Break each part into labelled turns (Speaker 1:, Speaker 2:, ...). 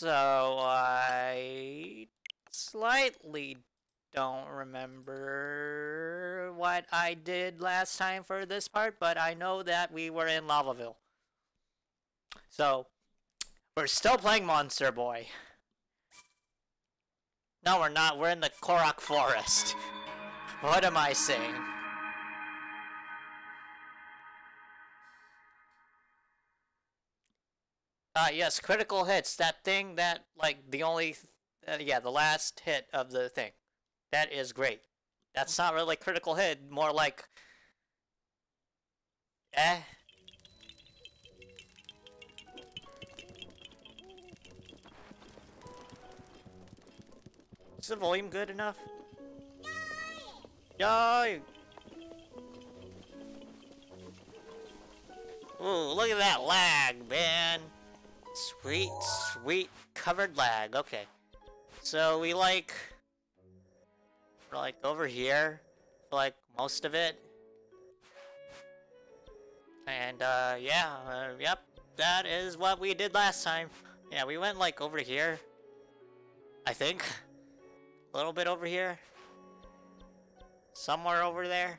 Speaker 1: So I slightly don't remember what I did last time for this part, but I know that we were in Lavaville. So we're still playing Monster Boy. No, we're not. We're in the Korok Forest. What am I saying? Uh, yes, critical hits. That thing that, like, the only... Uh, yeah, the last hit of the thing. That is great. That's not really critical hit, more like... Eh. Is the volume good enough? Yay! Ooh, look at that lag, man! Sweet, sweet covered lag. Okay. So we like... We're like over here like most of it. And uh, yeah, uh, yep, that is what we did last time. Yeah, we went like over here. I think. A little bit over here. Somewhere over there.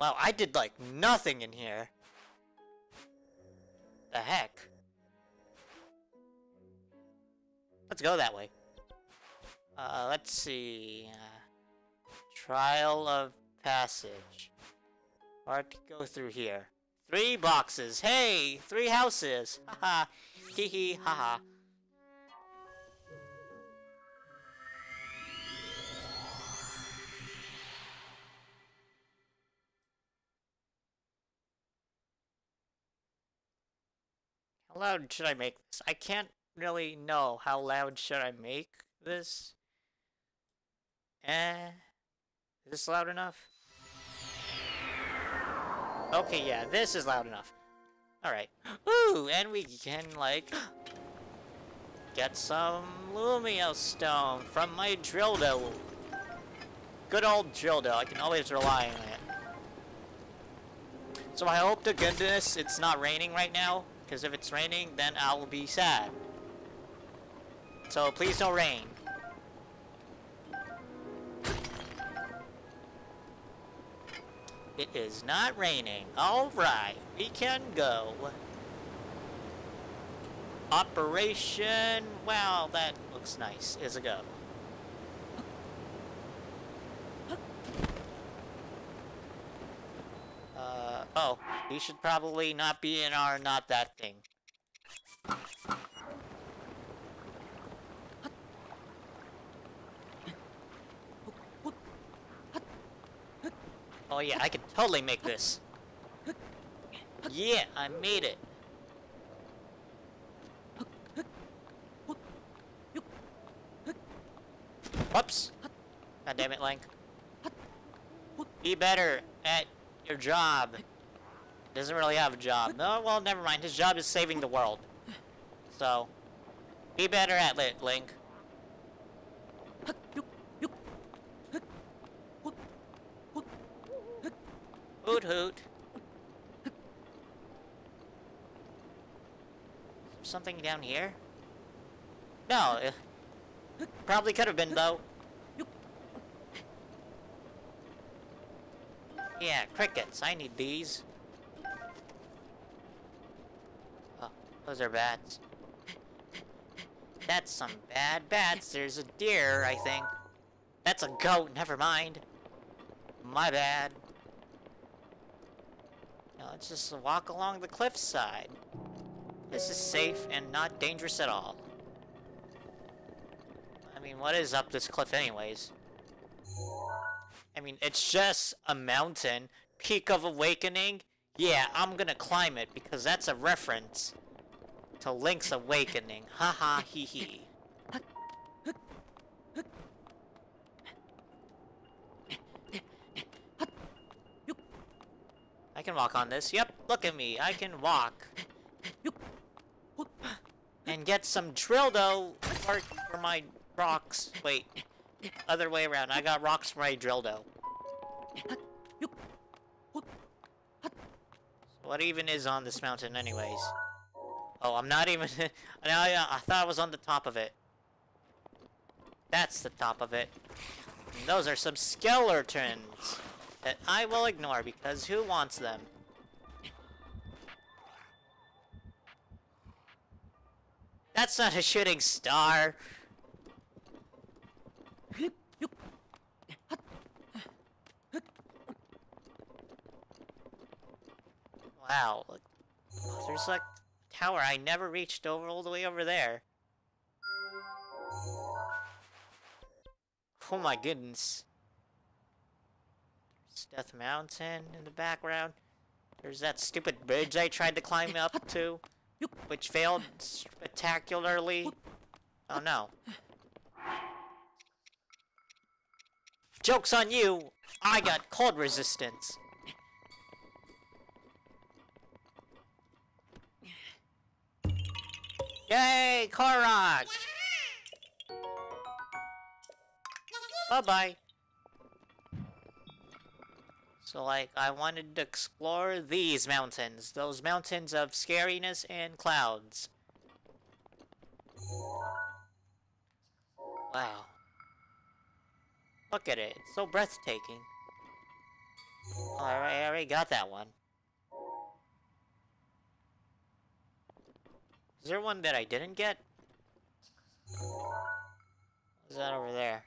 Speaker 1: Wow, I did like nothing in here. The heck? Let's go that way. Uh, let's see. Uh, trial of passage. Hard to go through here. Three boxes. Hey, three houses. Haha. Hee hee. Haha. Loud should I make this? I can't really know how loud should I make this. Eh. Is this loud enough? Okay, yeah, this is loud enough. Alright. Ooh, and we can, like, get some Luminous Stone from my drill. Good old drill. I can always rely on it. So I hope to goodness it's not raining right now. Because if it's raining, then I will be sad. So please don't rain. It is not raining. Alright, we can go. Operation... Wow, that looks nice. Is a go. Uh, oh, he should probably not be in our not that thing. Oh yeah, I can totally make this. Yeah, I made it. Whoops. God damn it, Link. Be better at your job. Doesn't really have a job. No, well, never mind. His job is saving the world. So, be better at it, Link. Hoot hoot. Something down here? No. Probably could have been, though. Yeah, crickets. I need these. Oh, those are bats. That's some bad bats. There's a deer, I think. That's a goat. Never mind. My bad. Now let's just walk along the cliffside. This is safe and not dangerous at all. I mean, what is up this cliff anyways? I mean, it's just a mountain. Peak of Awakening. Yeah, I'm gonna climb it because that's a reference to Link's Awakening. Haha, hee hee. I can walk on this. Yep, look at me. I can walk. And get some drill dough for, for my rocks. Wait. Other way around. I got rocks for my drill dough. What even is on this mountain anyways? Oh, I'm not even... I, I thought I was on the top of it. That's the top of it. And those are some skeletons that I will ignore because who wants them? That's not a shooting star. Wow. There's like a tower I never reached over all the way over there. Oh my goodness. There's Death Mountain in the background. There's that stupid bridge I tried to climb up to, which failed spectacularly. Oh no. Joke's on you! I got cold resistance. Yay, Korok! Bye-bye. So, like, I wanted to explore these mountains. Those mountains of scariness and clouds. Wow. Look at it. It's so breathtaking. Oh, I already got that one. Is there one that I didn't get? Is that over there?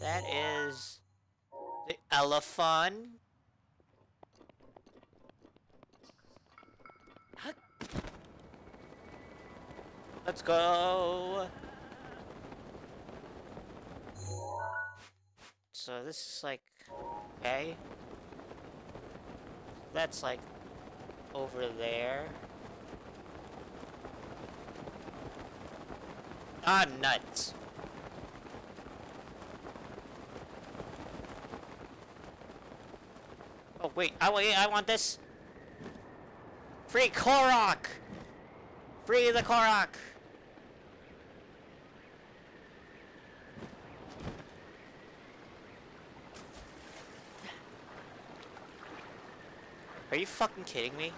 Speaker 1: That is... The elephant? Let's go! So this is like... Okay. That's like... Over there. Ah, nuts. Oh, wait. I, wait, I want this. Free Korok! Free the Korok! Are you fucking kidding me?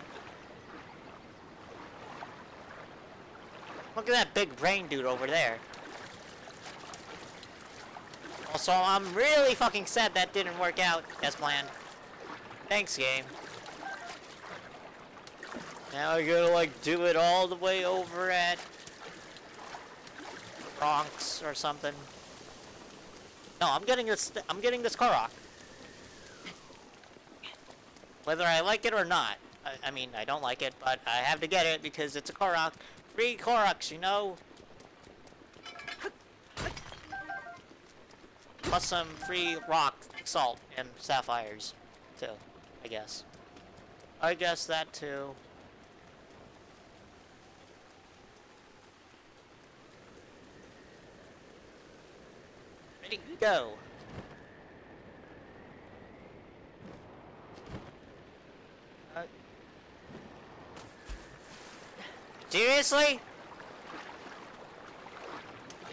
Speaker 1: Look at that big brain dude over there. Also, I'm really fucking sad that didn't work out as planned. Thanks, game. Now I gotta, like, do it all the way over at... Bronx or something. No, I'm getting this- I'm getting this Korok. Whether I like it or not. I, I, mean, I don't like it, but I have to get it because it's a Korok. Free Koroks, you know? Plus some free rock, salt, and sapphires, too, I guess. I guess that, too. Ready, go! Seriously?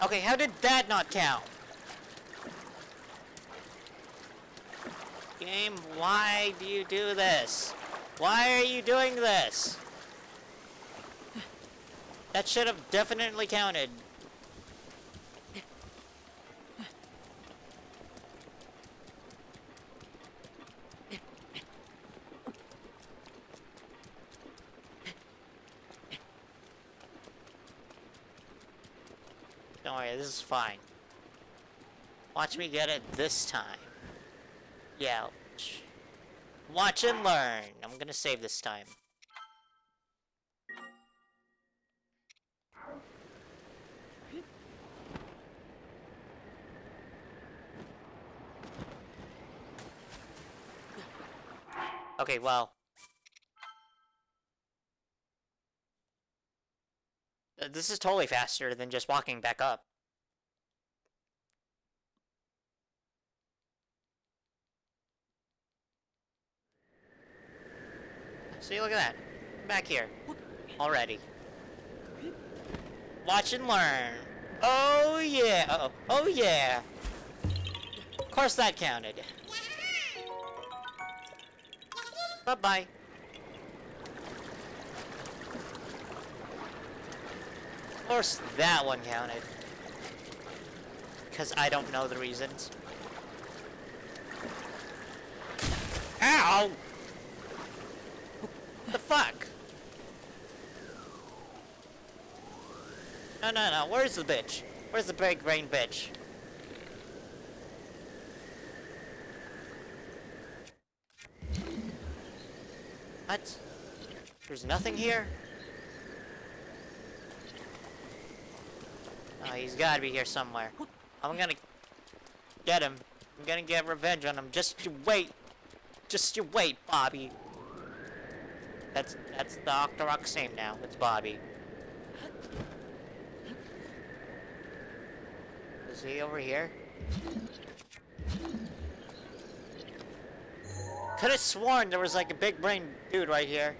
Speaker 1: Okay, how did that not count? Game, why do you do this? Why are you doing this? That should have definitely counted. Don't this is fine. Watch me get it this time. Yeah. Watch and learn. I'm gonna save this time. Okay, well. Uh, this is totally faster than just walking back up. See, look at that. back here. Already. Watch and learn. Oh, yeah. Uh oh Oh, yeah. Of course that counted. Bye-bye. Of course, that one counted. Because I don't know the reasons. Ow! The fuck? No, no, no. Where's the bitch? Where's the big brain bitch? What? There's nothing here? Oh, he's gotta be here somewhere. I'm gonna get him. I'm gonna get revenge on him. Just you wait. Just you wait, Bobby. That's that's the Octorok's name now. It's Bobby. Is he over here? Could have sworn there was like a big brain dude right here.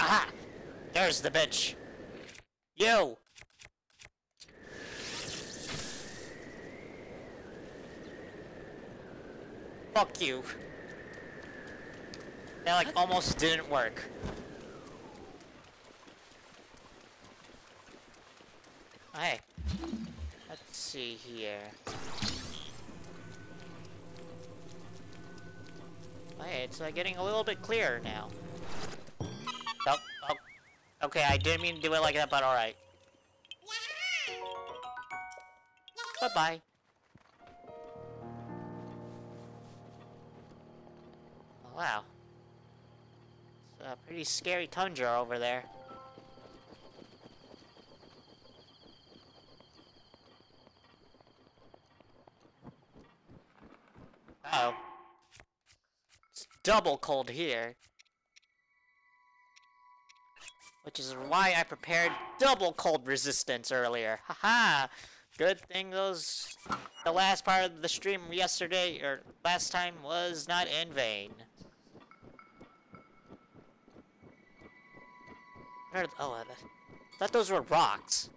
Speaker 1: Aha! There's the bitch. You! Fuck you. That like almost didn't work. Hey. Let's see here. Hey, it's uh, getting a little bit clearer now. Okay, I didn't mean to do it like that, but alright. Bye-bye. Oh, wow. It's a pretty scary tundra over there. Uh oh It's double cold here. Which is why I prepared double cold resistance earlier. Haha! Good thing those... The last part of the stream yesterday, or last time, was not in vain. Oh, I thought those were rocks.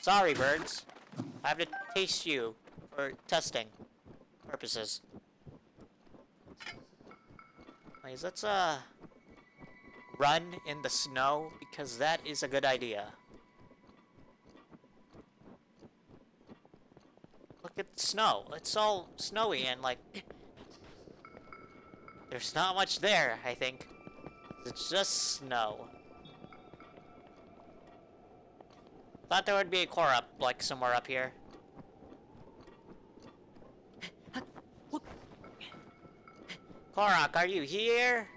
Speaker 1: Sorry, birds. I have to taste you for testing purposes. Please, let's, uh run in the snow because that is a good idea. Look at the snow. It's all snowy and like there's not much there, I think. It's just snow. Thought there would be a Korok, like somewhere up here. Korok, are you here?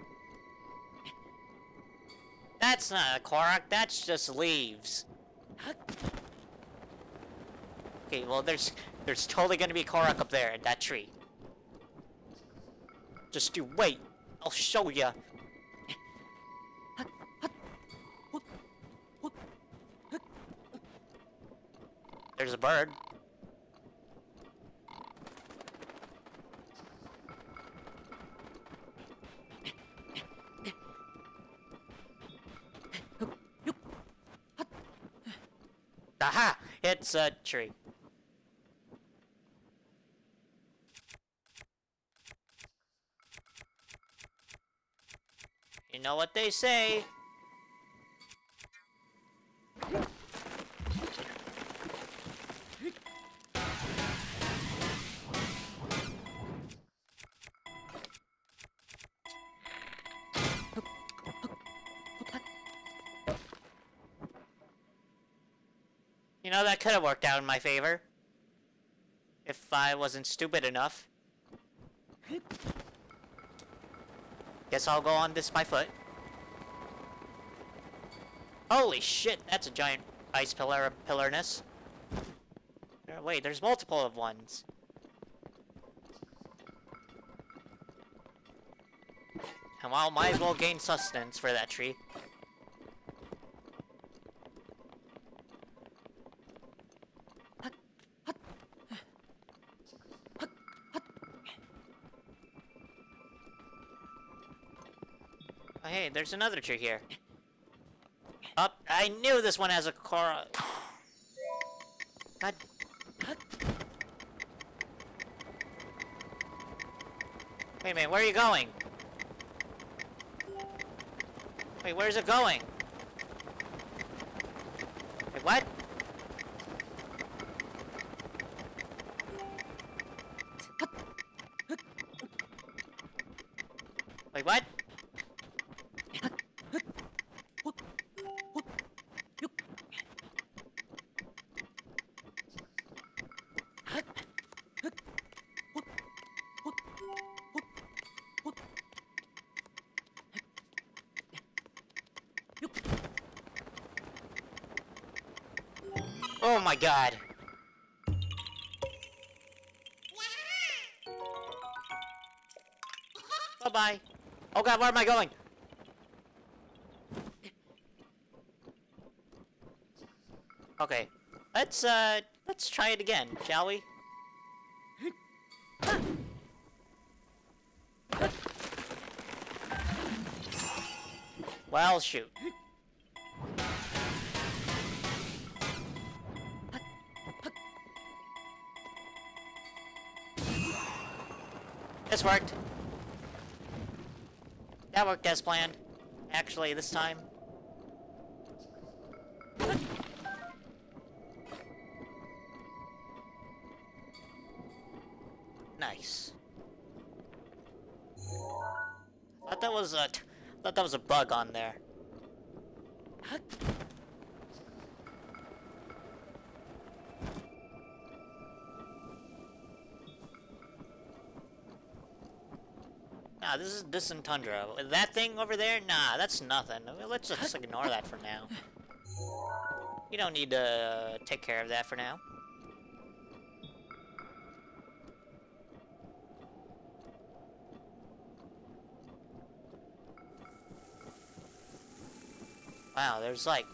Speaker 1: That's not a Korok, that's just leaves. Okay, well there's there's totally gonna be Korok up there in that tree. Just you wait, I'll show ya. There's a bird. Aha! It's a tree. You know what they say. Know, that could have worked out in my favor. If I wasn't stupid enough. Guess I'll go on this by foot. Holy shit, that's a giant ice pillar pillarness. Wait, there's multiple of ones. And well, might as well gain sustenance for that tree. Hey, there's another tree here. Oh, I knew this one has a car. God. Wait a minute, where are you going? Wait, where's it going? Wait, what? Wait, what? My god. Bye-bye. Oh god, where am I going? Okay. Let's, uh, let's try it again, shall we? Well, shoot. This worked. That worked as planned. Actually, this time. Nice. Thought that was a, thought that was a bug on there. In Tundra. That thing over there? Nah, that's nothing. Let's just ignore that for now. You don't need to uh, take care of that for now. Wow, there's like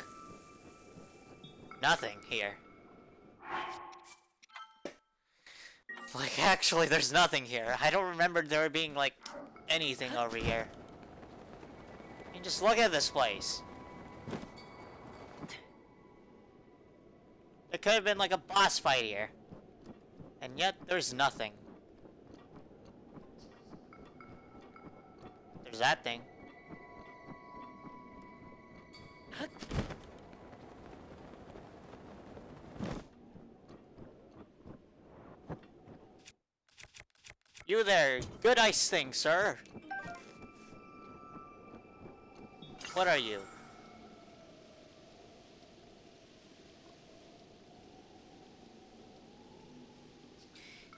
Speaker 1: nothing here. Like, actually, there's nothing here. I don't remember there being, like, anything over here. I mean, just look at this place. There could have been, like, a boss fight here. And yet, there's nothing. There's that thing. You there, good ice thing, sir. What are you?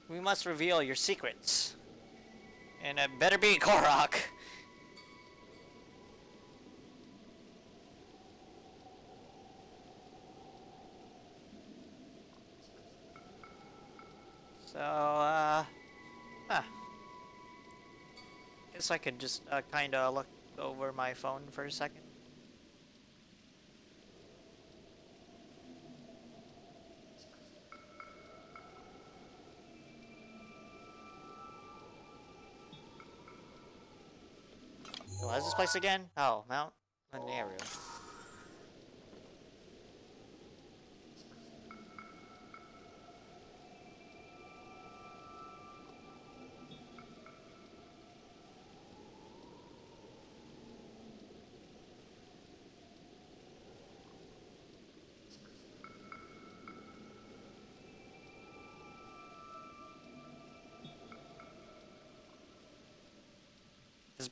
Speaker 1: We must reveal your secrets. And it better be Korok. So, uh... Guess I could just uh, kind of look over my phone for a second. What is this place again? Oh, Mount Lanayru.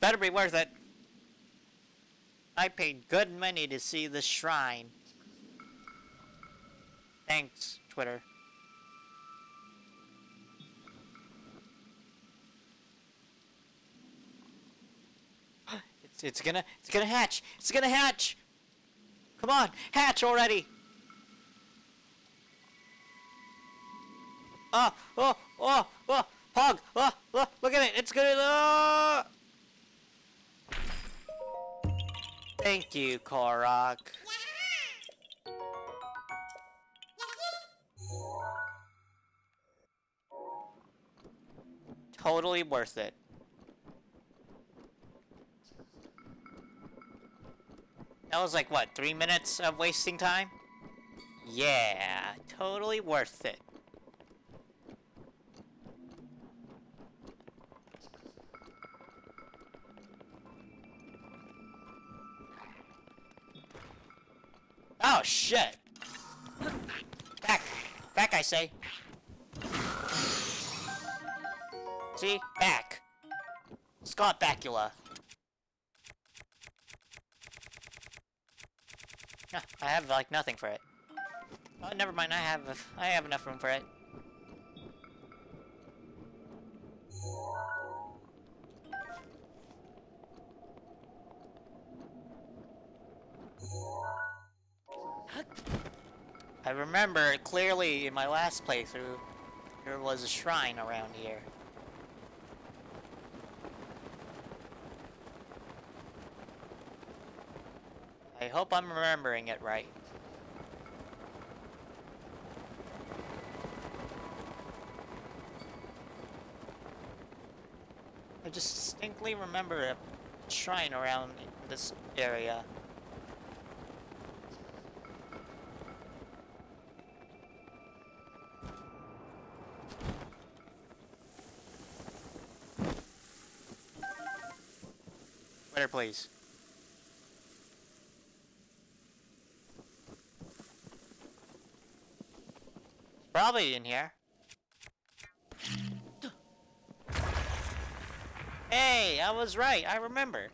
Speaker 1: Better be worth it. I paid good money to see the shrine. Thanks, Twitter. It's it's gonna it's gonna hatch. It's gonna hatch. Come on, hatch already. Ah, oh, oh, oh, oh, Pog, oh, oh, look at it, it's gonna, oh! Thank you, Korok. Totally worth it. That was like, what, three minutes of wasting time? Yeah, totally worth it. Oh, shit! Back! Back, I say! See? Back! Scott Bakula. Ah, I have, like, nothing for it. Oh, never mind, I have, I have enough room for it. I remember clearly in my last playthrough, there was a shrine around here. I hope I'm remembering it right. I just distinctly remember a shrine around this area. Better, please. Probably in here. Hey, I was right. I remember.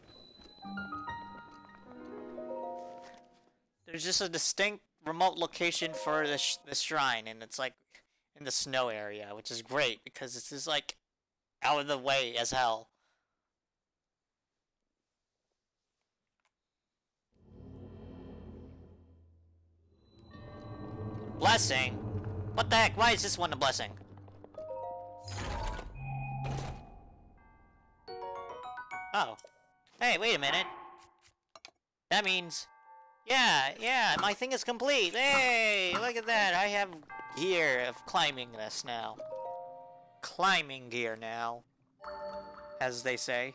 Speaker 1: There's just a distinct remote location for the, sh the shrine, and it's like in the snow area, which is great because this is like out of the way as hell. Blessing? What the heck? Why is this one a blessing? Oh. Hey, wait a minute. That means... Yeah, yeah, my thing is complete. Hey, look at that. I have gear of climbing this now. Climbing gear now. As they say.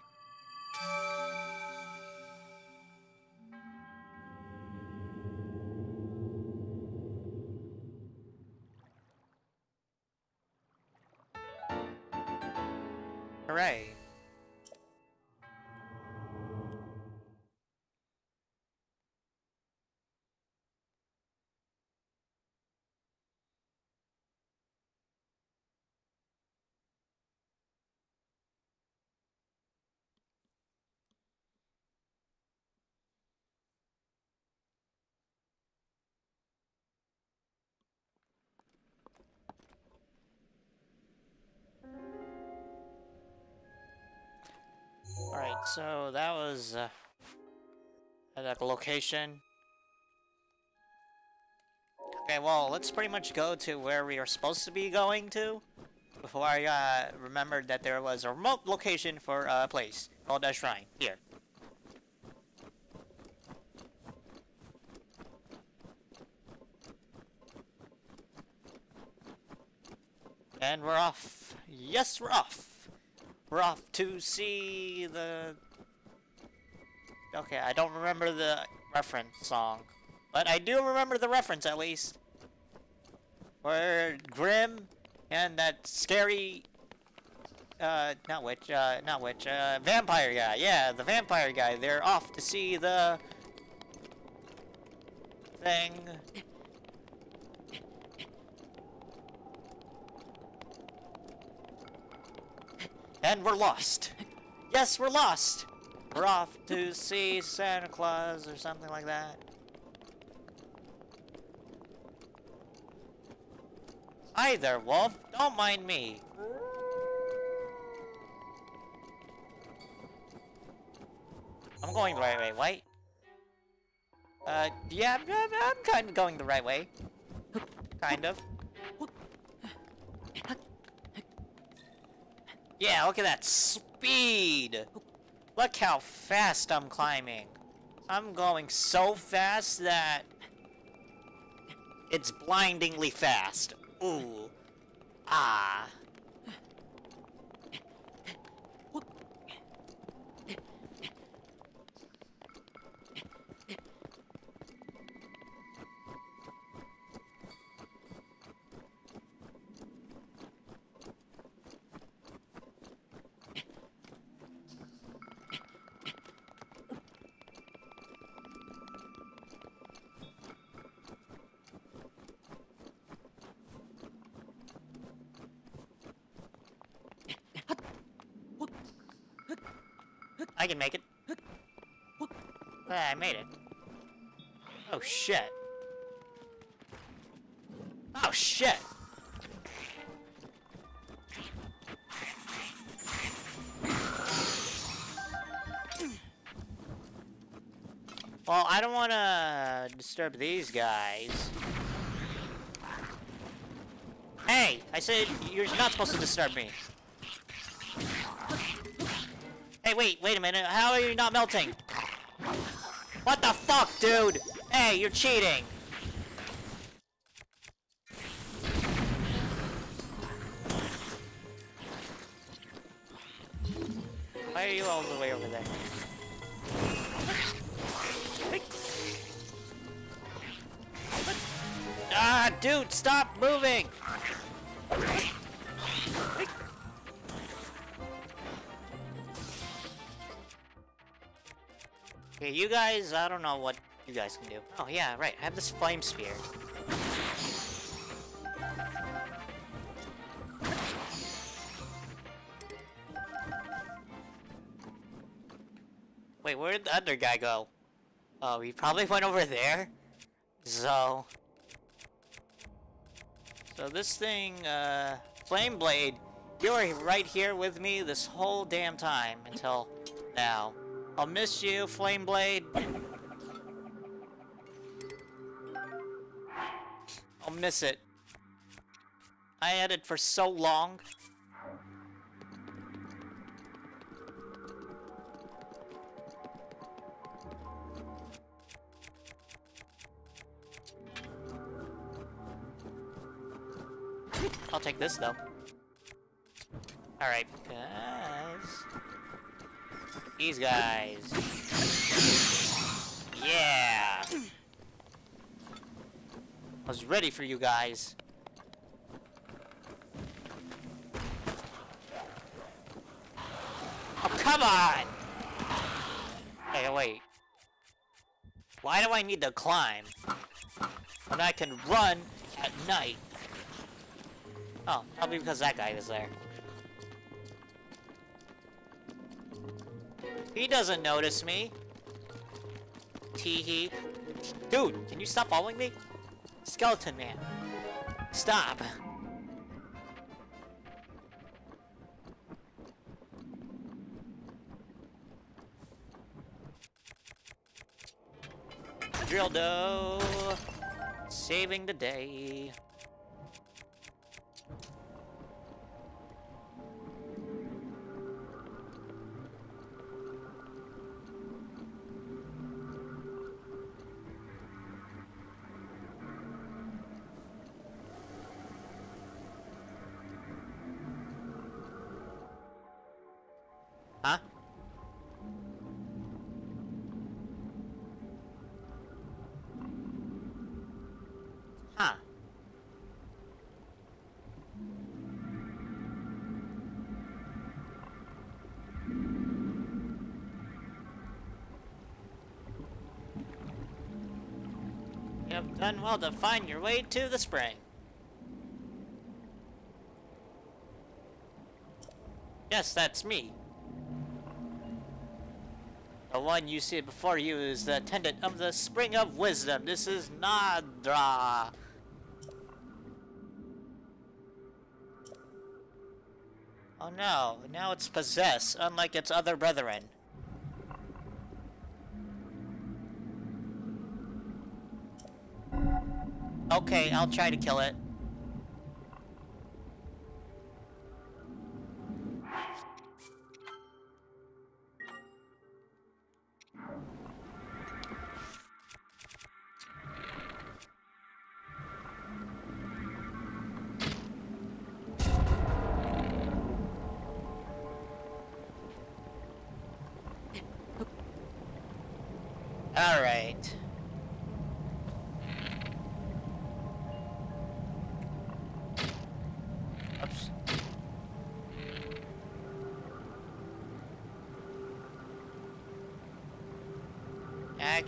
Speaker 1: So that was uh, at a location. Okay, well, let's pretty much go to where we are supposed to be going to. Before I uh, remembered that there was a remote location for a place called a shrine. Here. And we're off. Yes, we're off. We're off to see the... Okay, I don't remember the reference song. But I do remember the reference, at least. Where Grim and that scary... Uh, not witch, uh, not witch, uh, vampire guy. Yeah, the vampire guy. They're off to see the... thing. And we're lost. Yes, we're lost. We're off to see Santa Claus or something like that. Hi there, Wolf. Don't mind me. I'm going the right way, right? Uh, yeah, I'm, I'm kind of going the right way. Kind of. Yeah, look at that speed! Look how fast I'm climbing. I'm going so fast that... It's blindingly fast. Ooh. Ah. I can make it. Yeah, I made it. Oh shit. Oh shit! Well, I don't want to disturb these guys. Hey! I said you're not supposed to disturb me. Hey, wait, wait a minute. How are you not melting? What the fuck, dude? Hey, you're cheating. Why are you all the way over there? Ah, dude, stop moving! Okay, you guys, I don't know what you guys can do. Oh, yeah, right, I have this flame spear. Wait, where did the other guy go? Oh, he probably went over there? So... So this thing, uh... Flame Blade, you were right here with me this whole damn time until now. I'll miss you, Flame Blade. I'll miss it. I had it for so long. I'll take this though. Alright, guys. These guys. Yeah! I was ready for you guys. Oh, come on! Hey, wait. Why do I need to climb? When I can run at night. Oh, probably because that guy is there. He doesn't notice me. Teehee. Dude, can you stop following me? Skeleton man. Stop. Drill dough. Saving the day. Well to find your way to the spring. Yes, that's me. The one you see before you is the attendant of the Spring of Wisdom. This is Naydra. Oh no, now it's possessed, unlike its other brethren. Okay, I'll try to kill it.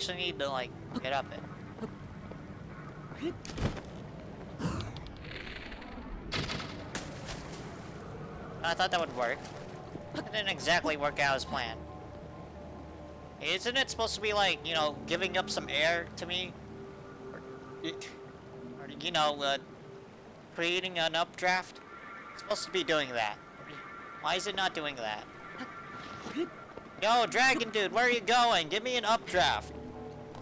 Speaker 1: Actually need to, like, get up it. I thought that would work. It didn't exactly work out as planned. Isn't it supposed to be like, you know, giving up some air to me? Or, or you know, uh, creating an updraft? It's supposed to be doing that. Why is it not doing that? Yo, dragon dude, where are you going? Give me an updraft.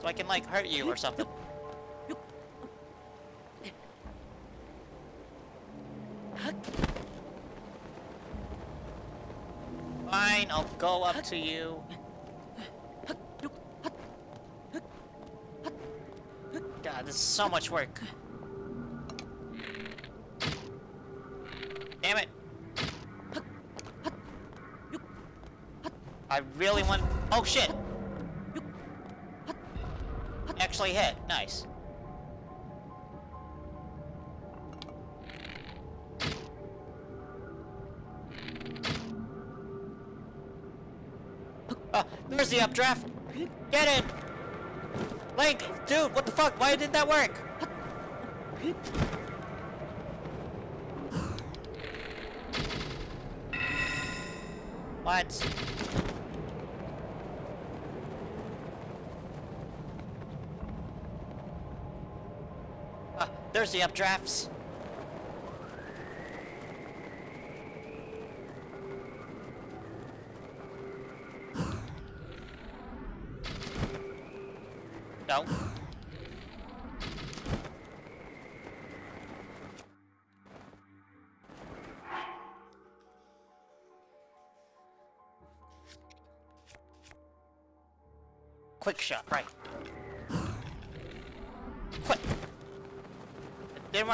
Speaker 1: So I can, like, hurt you or something. Fine, I'll go up to you. God, this is so much work. Damn it. I really want... Oh, shit! Actually hit. Nice. Oh, there's the updraft. Get it! Link, dude, what the fuck? Why didn't that work? What? The updrafts.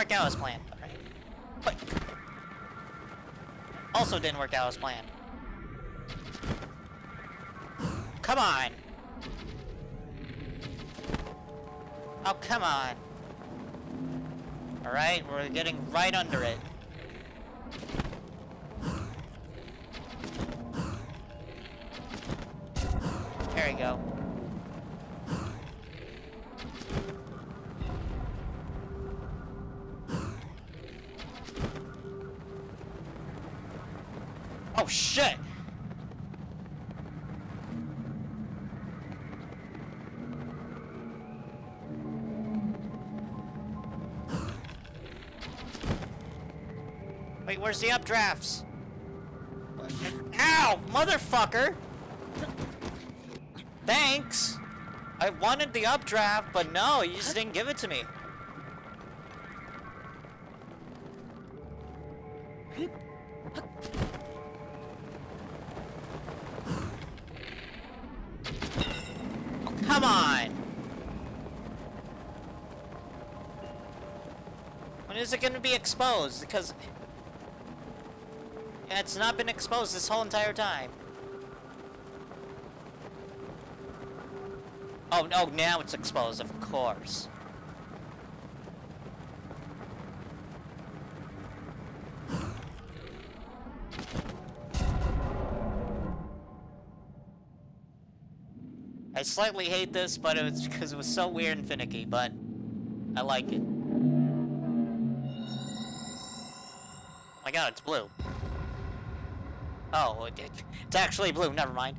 Speaker 1: Work out as planned, alright. Quick. Also didn't work out as planned. Come on! Oh, come on. Alright, we're getting right under it. There we go. Where's the updrafts? Ow! Motherfucker! Thanks! I wanted the updraft, but no, you just didn't give it to me. Come on! When is it gonna be exposed? Because... It's not been exposed this whole entire time. Oh, no, now it's exposed, of course. I slightly hate this, but it was because it was so weird and finicky, but I like it. Oh my god, it's blue. Oh, it, it- it's actually blue, never mind.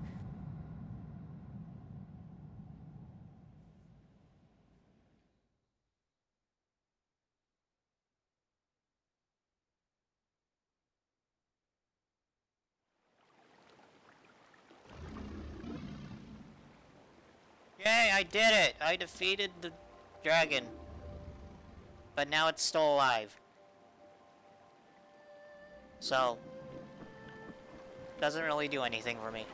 Speaker 1: Yay, I did it! I defeated the dragon. But now it's still alive. So, doesn't really do anything for me.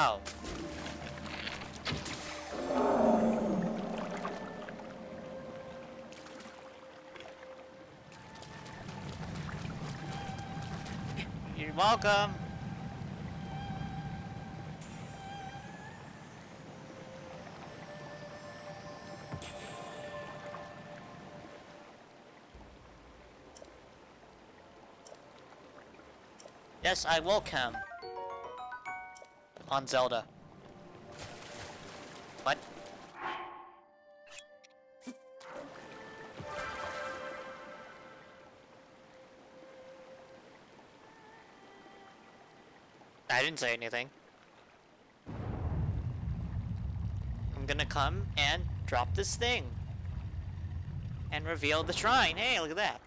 Speaker 1: Oh. You're welcome. Yes, I will come. On Zelda. What? I didn't say anything. I'm gonna come and drop this thing. And reveal the shrine. Hey, look at that.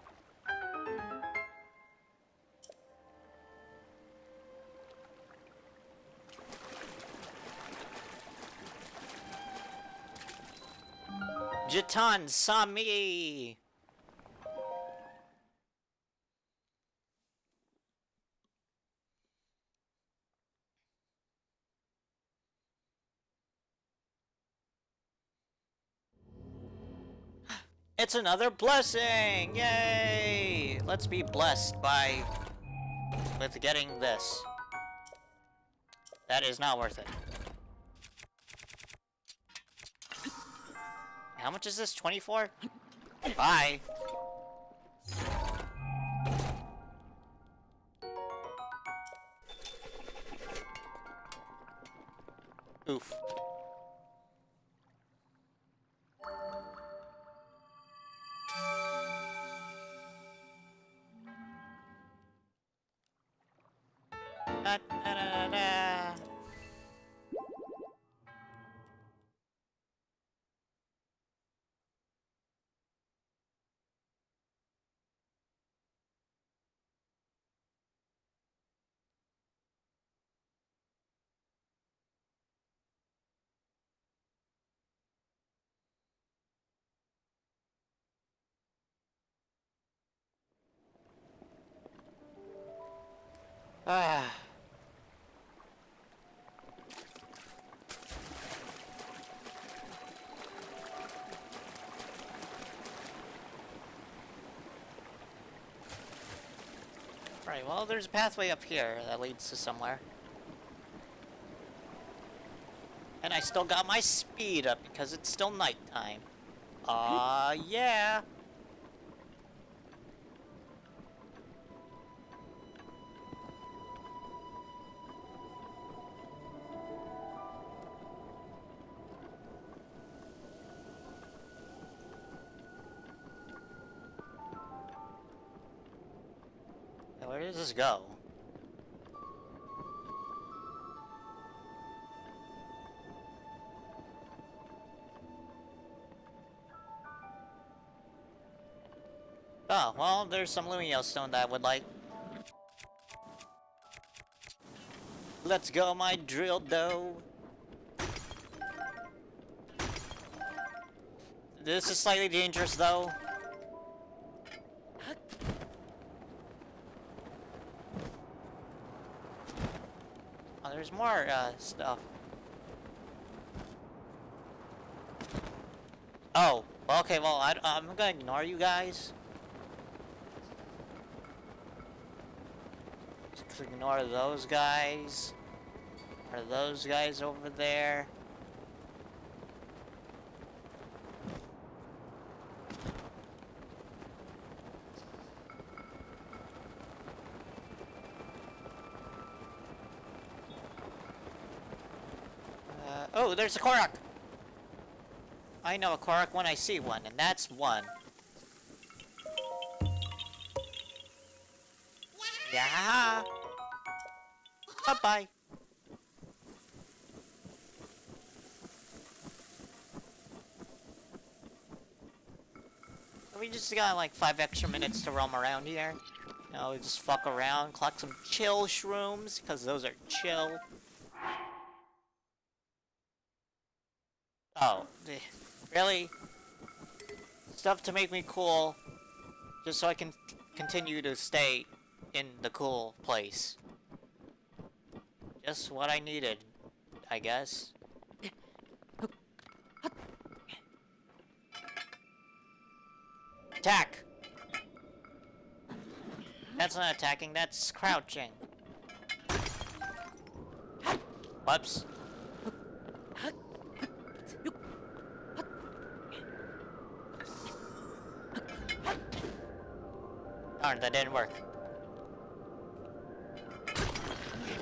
Speaker 1: Jitan Sa'mi! It's another blessing! Yay! Let's be blessed by... with getting this. That is not worth it. How much is this? 24? Bye! Oof. Da, da, da, Ah. Right, well, there's a pathway up here that leads to somewhere. And I still got my speed up because it's still nighttime. Aw, uh, yeah. Go? Oh, well, there's some Luminous stone that I would like. Let's go, my drill dough. This is slightly dangerous, though. Uh, stuff. Oh, okay, well, I, I'm gonna ignore you guys. Just ignore those guys. Are those guys over there? Uh, there's a Korok! I know a Korok when I see one, and that's one. Yeah! Bye-bye! We just got like five extra minutes to roam around here. You know, just fuck around, collect some chill shrooms, because those are chill. Oh, eh, really? Stuff to make me cool, just so I can continue to stay in the cool place. Just what I needed, I guess. Attack! That's not attacking, that's crouching. Whoops. that didn't work.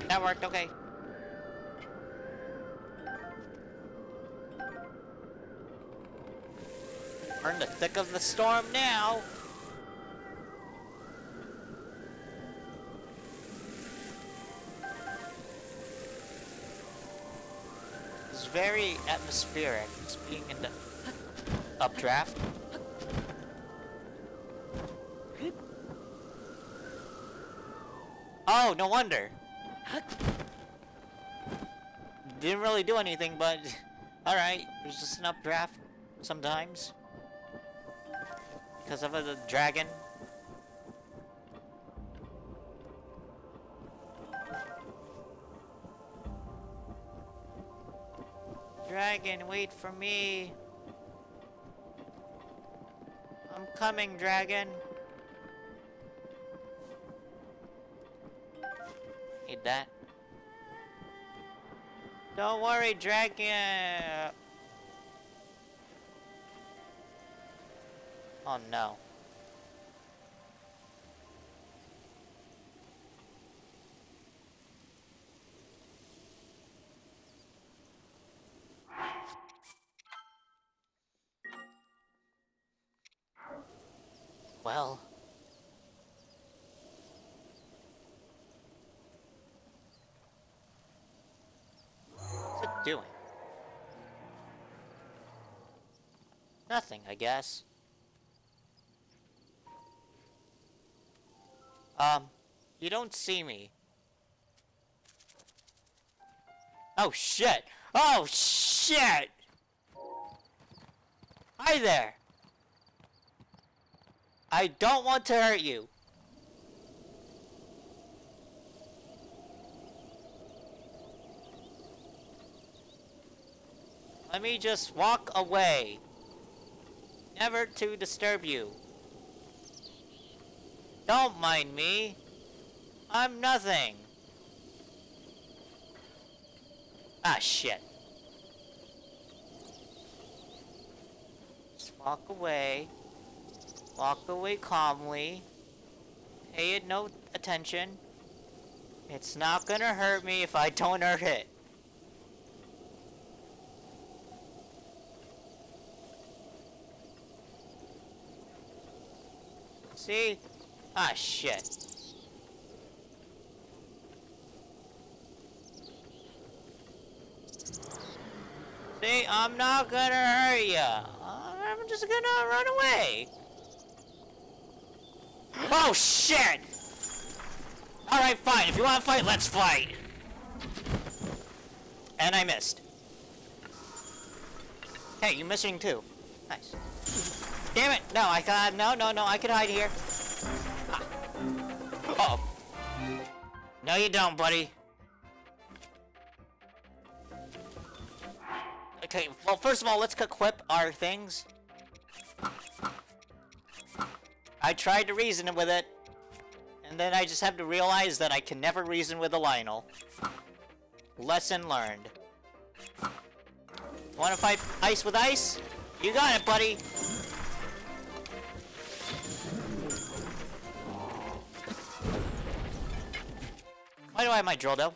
Speaker 1: That worked, okay. We're in the thick of the storm now! It's very atmospheric, it's being in the updraft. Oh, no wonder. Didn't really do anything, but alright, there's just an updraft sometimes. Because of the dragon. Dragon, wait for me. I'm coming, dragon. Dragon. Oh no. Nothing, I guess. Um, you don't see me. Oh shit! Oh shit! Hi there! I don't want to hurt you. Let me just walk away. Never to disturb you. Don't mind me. I'm nothing. Ah, shit. Just walk away. Walk away calmly. Pay it no attention. It's not gonna hurt me if I don't hurt it. See? Ah, shit. See, I'm not gonna hurt ya. I'm just gonna run away. Oh, shit! Alright, fine. If you want to fight, let's fight. And I missed. Hey, you missing too. Nice. Damn it! No, I can no, no, no, I can hide here. Ah. Uh oh. No, you don't, buddy. Okay, well, first of all, let's equip our things. I tried to reason with it, and then I just have to realize that I can never reason with a Lynel. Lesson learned. Wanna fight ice with ice? You got it, buddy! Why do I have my drill though?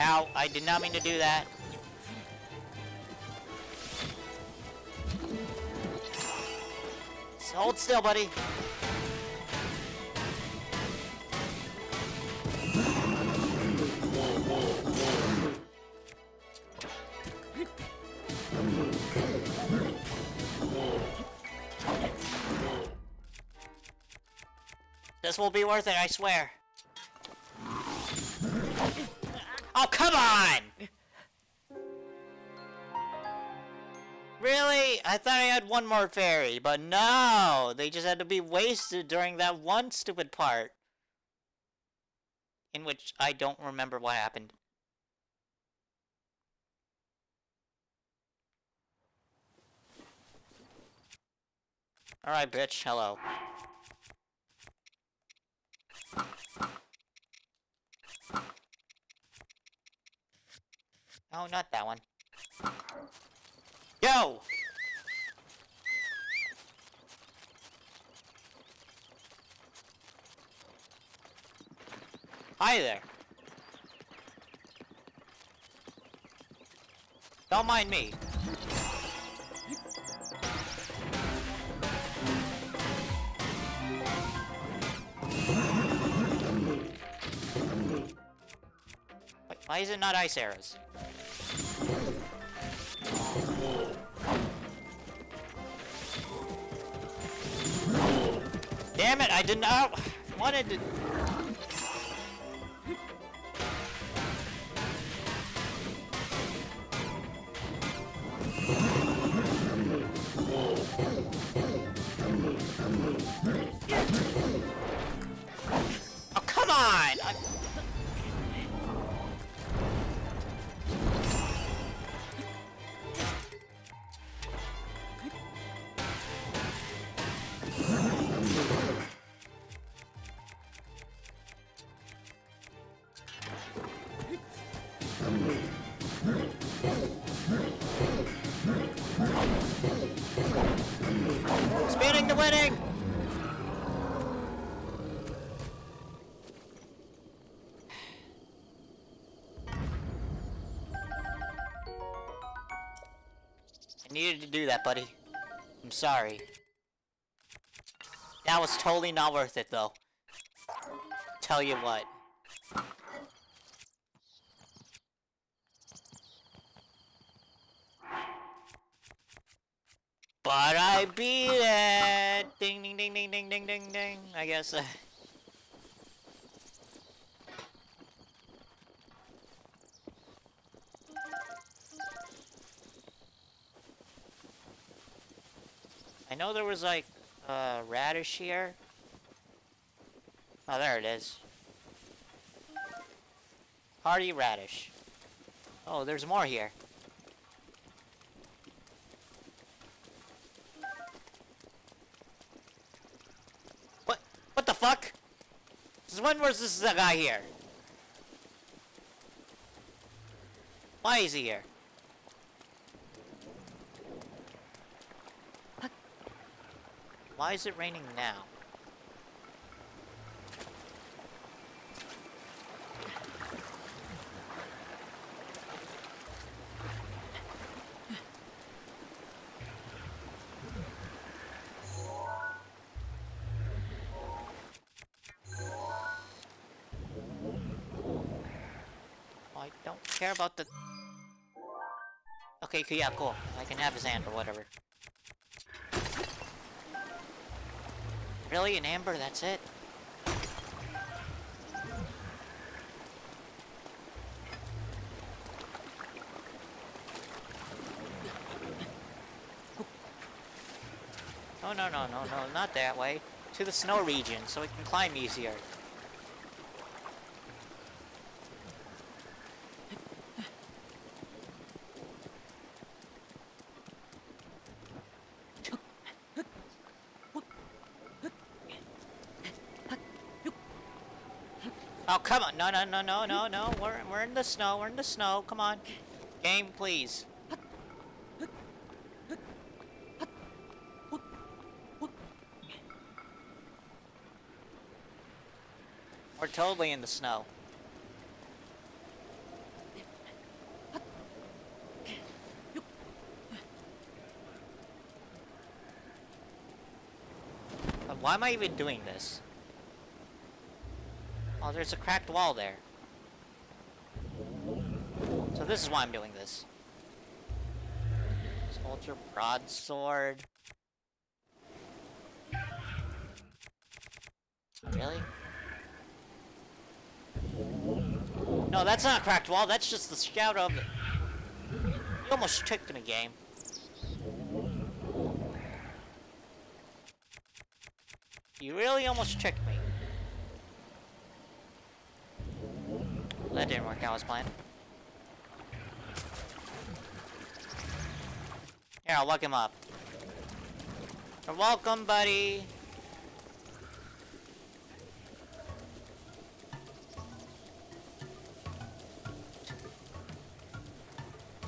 Speaker 1: Ow, I did not mean to do that. Hold still, buddy. This will be worth it, I swear. Oh, come on! Really? I thought I had one more fairy, but no! They just had to be wasted during that one stupid part. In which I don't remember what happened. Alright, bitch, hello. Oh, not that one. Yo! Hi there. Don't mind me. Why is it not ice arrows? Damn it, I did not wanted to needed to do that, buddy. I'm sorry. That was totally not worth it, though. Tell you what. But I beat it! Ding ding ding ding ding ding ding ding. I guess. Uh... there was like uh, radish here. Oh, there it is. Hardy radish. Oh, there's more here. What? What the fuck? Since when was this guy here? Why is he here? Why is it raining now? I don't care about the... Okay, yeah, cool. I can have his hand or whatever. Really? An amber? That's it? No, no, no, no, no, not that way. To the snow region, so we can climb easier. Come on. No, no, no, no, no, no. We're, we're in the snow. We're in the snow. Come on. Game, please. We're totally in the snow. Why am I even doing this? Oh, there's a cracked wall there. So this is why I'm doing this. Soldier broadsword. Really? No, that's not a cracked wall. That's just the scout of it. You almost tricked me, game. You really almost tricked me. That didn't work out as planned. Here, I'll look him up. You're welcome, buddy.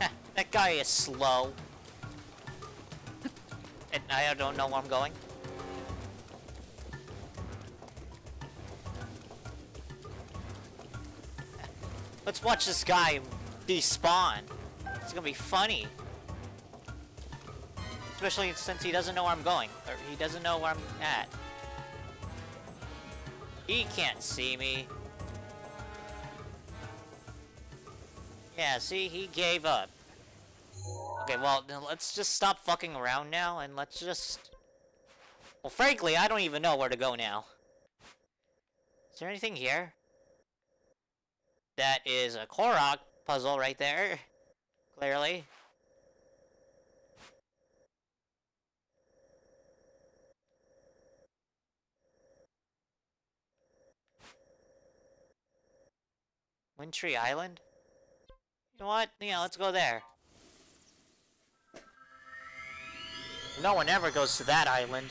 Speaker 1: That guy is slow. And I don't know where I'm going. Let's watch this guy despawn. It's gonna be funny. Especially since he doesn't know where I'm going. Or he doesn't know where I'm at. He can't see me. Yeah, see, he gave up. Okay, well, let's just stop fucking around now, and let's just... Well, frankly, I don't even know where to go now. Is there anything here? That is a Korok puzzle right there. Clearly. Wintre Island? You know what? Yeah, let's go there. No one ever goes to that island.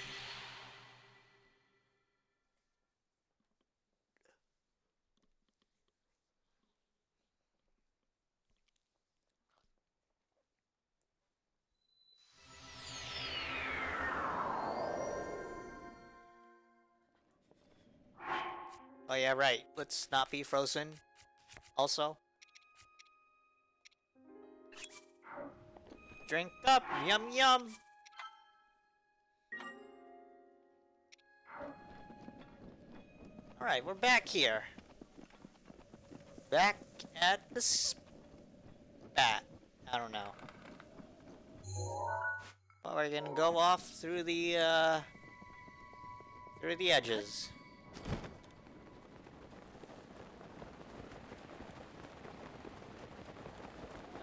Speaker 1: Oh yeah, right. Let's not be frozen. Also. Drink up! Yum yum! Alright, we're back here. Back at the spat. I don't know. Well, we're gonna go off through the, uh... Through the edges.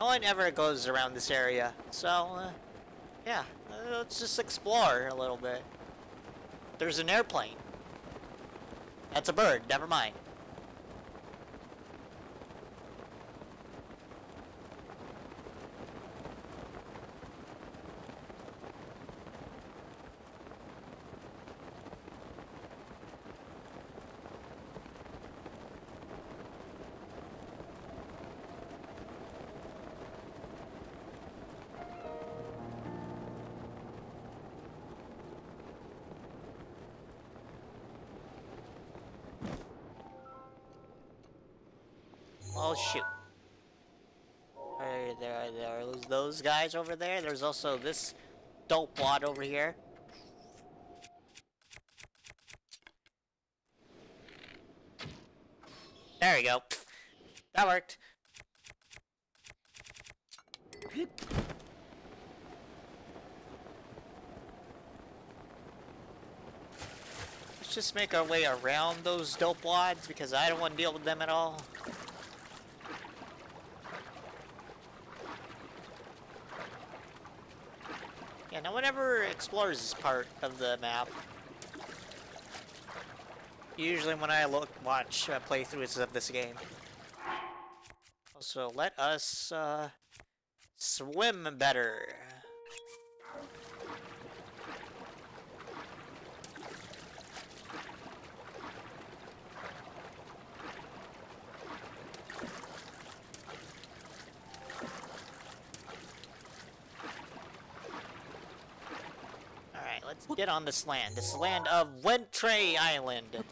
Speaker 1: No one ever goes around this area, so, uh, yeah, uh, let's just explore a little bit. There's an airplane. That's a bird, never mind. Oh shoot. There, there are those, those guys over there. There's also this dope wad over here. There we go. That worked. Let's just make our way around those dope wads because I don't want to deal with them at all. Yeah, no this part of the map. Usually when I look, watch uh, playthroughs of this game. So let us uh, swim better. Alright, let's get on this land. This land of Wintre Island.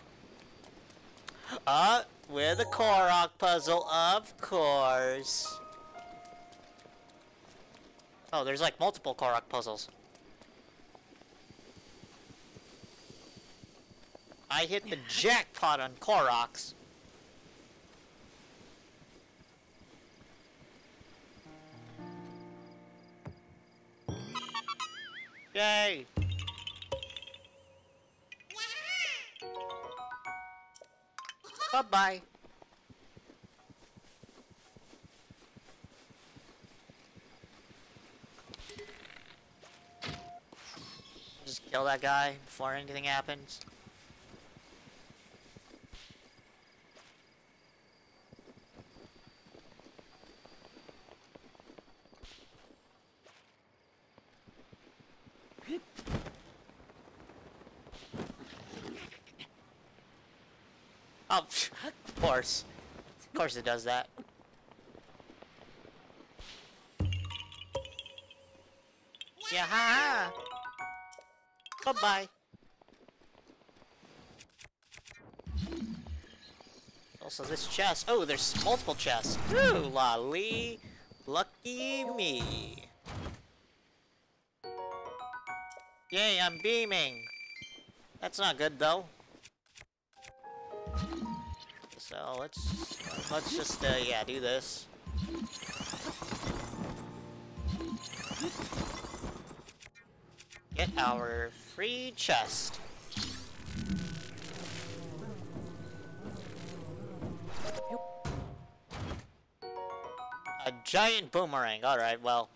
Speaker 1: Uh, with the Korok puzzle, of course. Oh, there's like multiple Korok puzzles. I hit the jackpot on Koroks. Yay! Bye-bye. Just kill that guy before anything happens. Oh, of course. Of course it does that. Yeah, ha, ha. Bye-bye. Also, this chest. Oh, there's multiple chests. Ooh, lee. Lucky me. Yay, I'm beaming. That's not good though. Let's let's just uh, yeah do this. Get our free chest. A giant boomerang. Alright, well.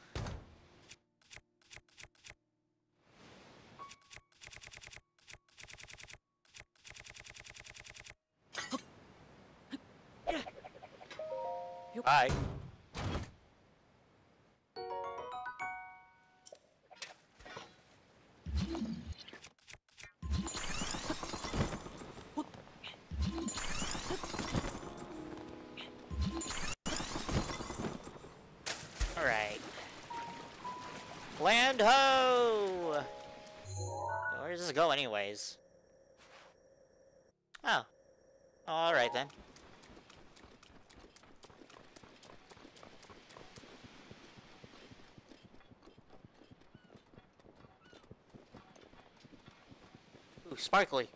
Speaker 1: Sparkly.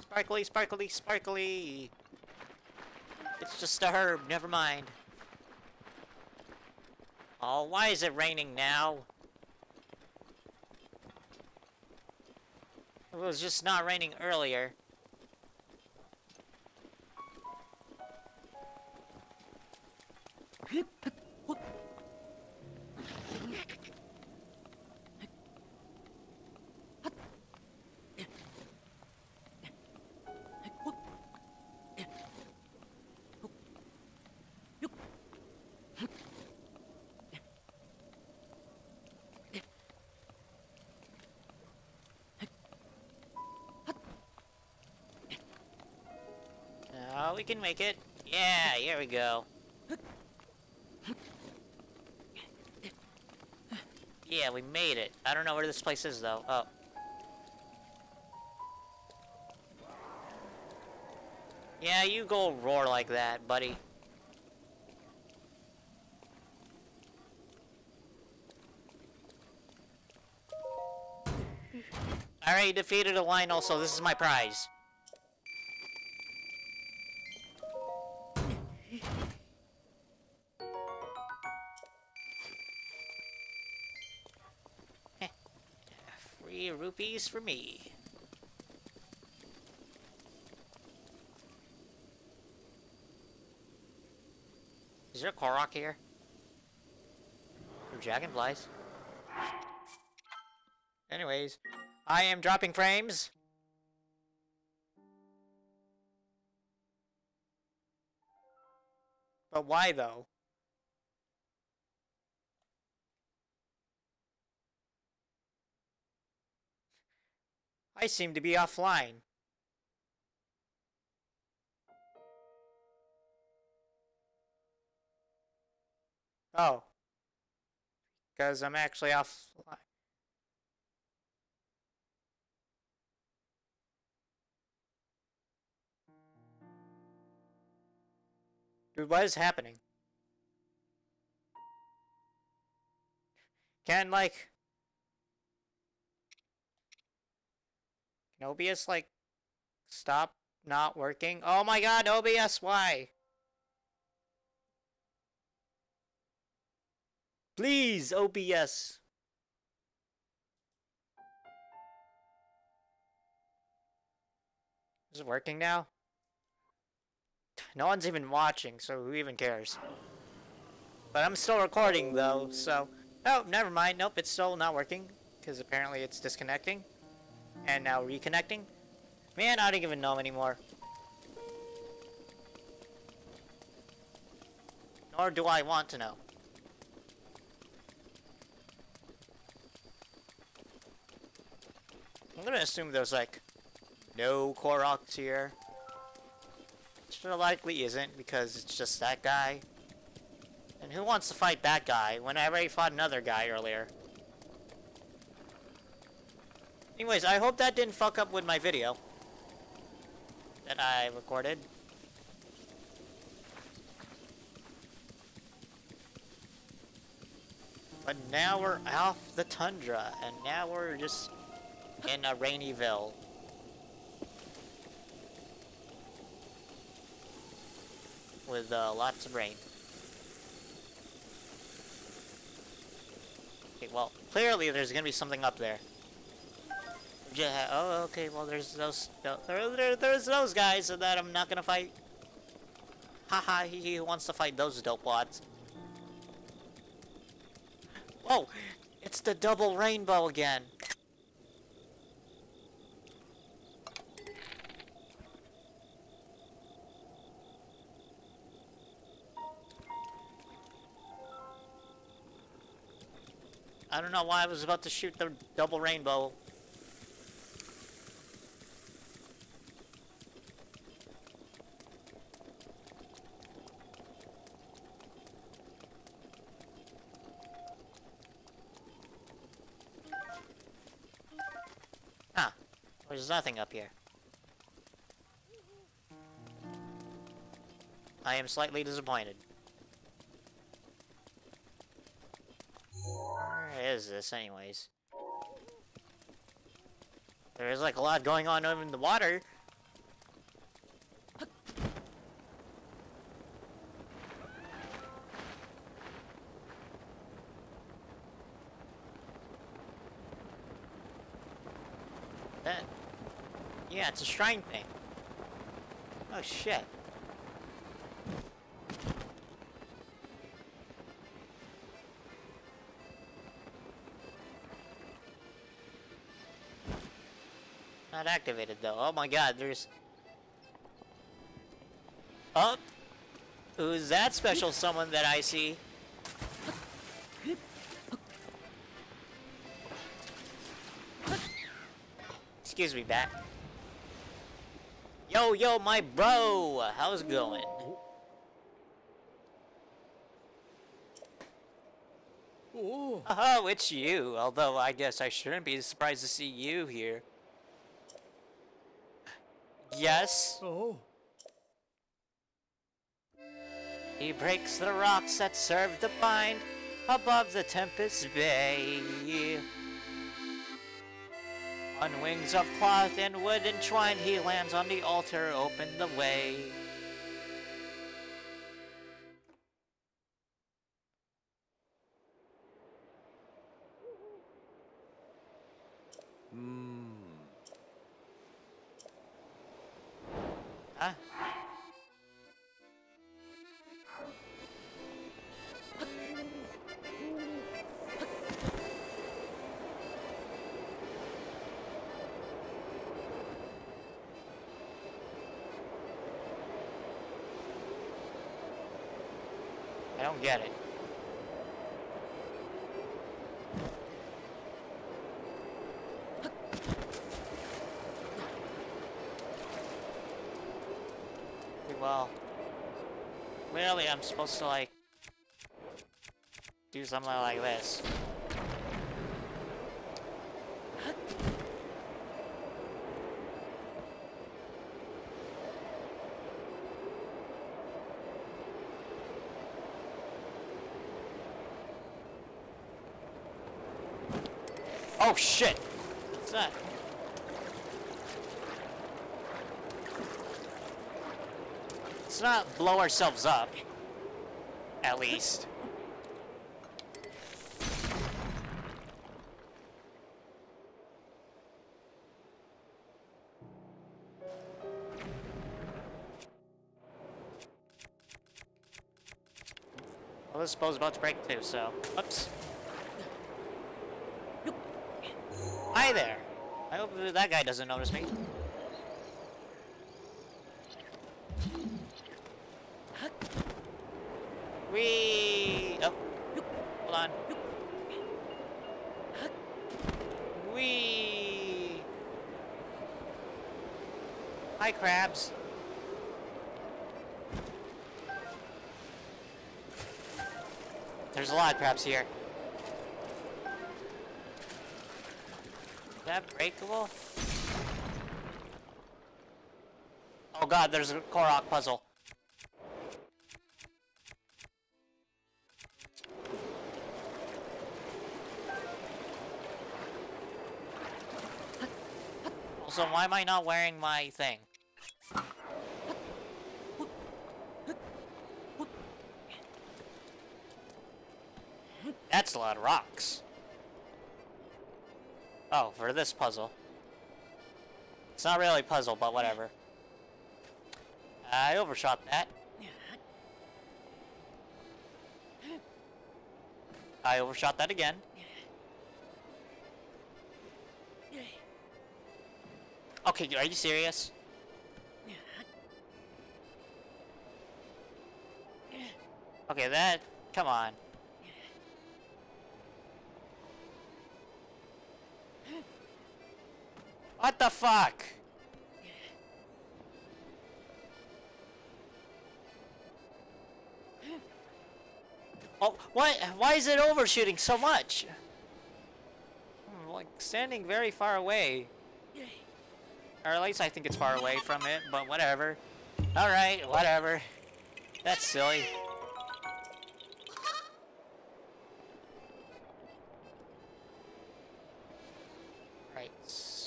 Speaker 1: Sparkly, sparkly, sparkly. It's just a herb, never mind. Oh, why is it raining now? It was just not raining earlier. We can make it. Yeah, here we go. Yeah, we made it. I don't know where this place is, though. Oh. Yeah, you go roar like that, buddy. Alright, defeated a Lynel, so this is my prize. Rupees for me. Is there a Korok here? Or dragonflies? Anyways, I am dropping frames. But why though? I seem to be offline. Oh. Because I'm actually offline. Dude, what is happening? Can, like... OBS, like, stop not working? Oh my god, OBS, why? Please, OBS. Is it working now? No one's even watching, so who even cares? But I'm still recording, though, so... Oh, never mind. Nope, it's still not working. Because apparently it's disconnecting. And now reconnecting. Man, I don't even know anymore. Nor do I want to know. I'm gonna assume there's like no Koroks here. There likely isn't because it's just that guy. And who wants to fight that guy when I already fought another guy earlier? Anyways, I hope that didn't fuck up with my video that I recorded. But now we're off the tundra, and now we're just in a rainyville. With uh, lots of rain. Okay, well, clearly there's gonna be something up there. Yeah, oh, okay, well, there's those, there, there, there's those guys that I'm not gonna fight. Haha, he, he wants to fight those dope wads. Oh, it's the double rainbow again. I don't know why I was about to shoot the double rainbow. Huh. There's nothing up here. I am slightly disappointed. Where is this, anyways? There is, like, a lot going on over in the water. That... It's a shrine thing. Oh, shit. Not activated though. Oh my god, there's... Oh! Who's that special someone that I see? Excuse me, Bat. Yo, yo, my bro! How's it going? Ooh. Oh, it's you. Although I guess I shouldn't be surprised to see you here. Yes.
Speaker 2: Oh.
Speaker 1: He breaks the rocks that serve the bind above the Tempest Bay. On wings of cloth and wood entwined, he lands on the altar, open the way. Get it. Well, clearly I'm supposed to like do something like this. Oh shit! What's that? Let's not blow ourselves up. At least. Well, this boat's about to break too, so... Oops. Hi there! I hope that guy doesn't notice me. Wee! Oh. Hold on. Wee! Hi, crabs. There's a lot of crabs here. that breakable? Oh god, there's a Korok puzzle. So why am I not wearing my thing? That's a lot of rocks. Oh, for this puzzle. It's not really a puzzle, but whatever. I overshot that. I overshot that again. Okay, are you serious? Okay, that... Come on. What the fuck? Oh, why, why is it overshooting so much? I'm like standing very far away. Or at least I think it's far away from it, but whatever. Alright, whatever. That's silly.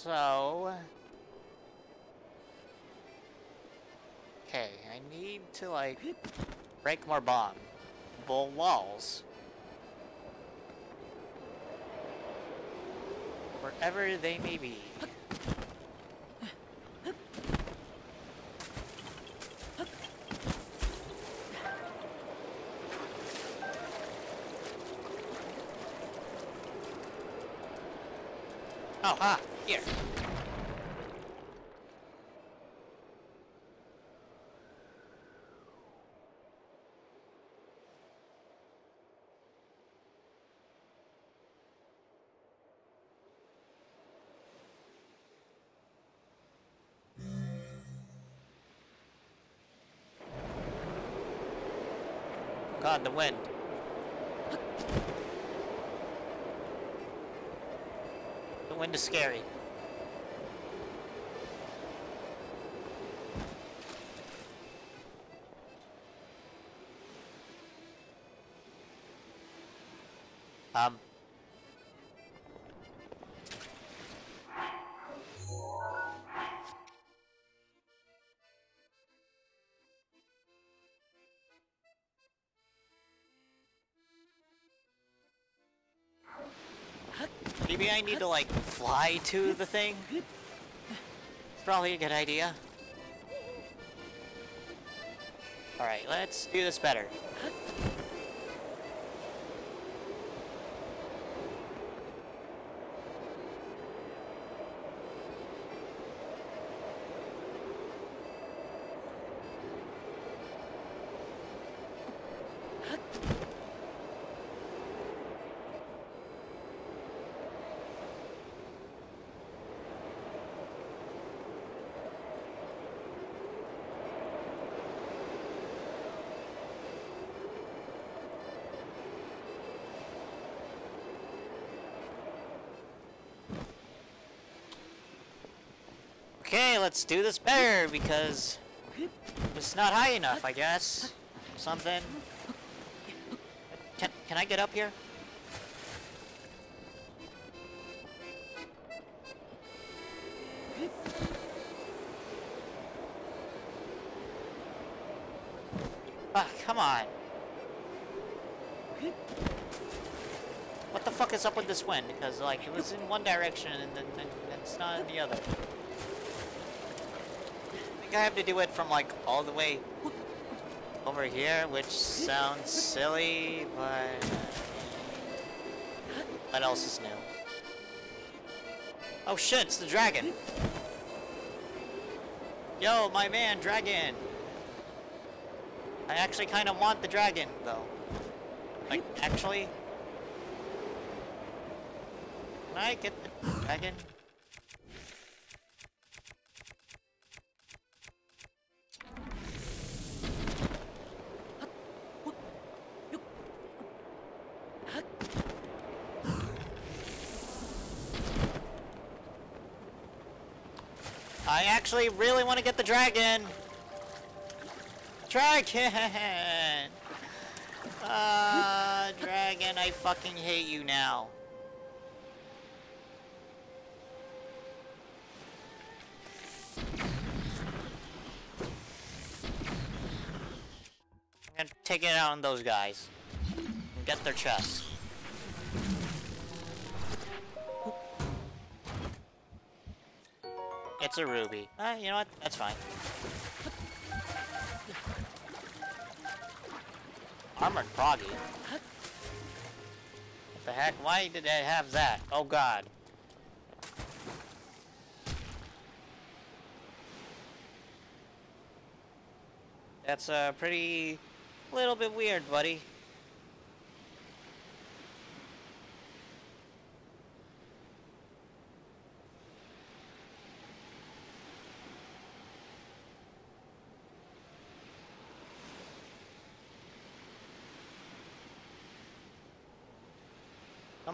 Speaker 1: So... Okay, I need to, like, break more bomb. Bull walls. Wherever they may be. Oh, ah, here. God, the wind. The wind is scary. Maybe I need to like fly to the thing? It's probably a good idea. Alright, let's do this better. Okay, let's do this better because it's not high enough, I guess. Something. Can can I get up here? Ah, come on. What the fuck is up with this wind? Because, like, it was in one direction and then, it's not in the other. I think I have to do it from, like, all the way over here, which sounds silly, but... What else is new? Oh shit, it's the dragon! Yo, my man, dragon! I actually kind of want the dragon, though. Like, actually... Can I get the dragon? actually really want to get the dragon. Dragon! Uh, dragon, I fucking hate you now. I'm gonna take it out on those guys. And get their chests. It's a ruby. Uh, you know what? That's fine. Armored Porgy. What the heck? Why did I have that? Oh god. That's uh, pretty... little bit weird, buddy.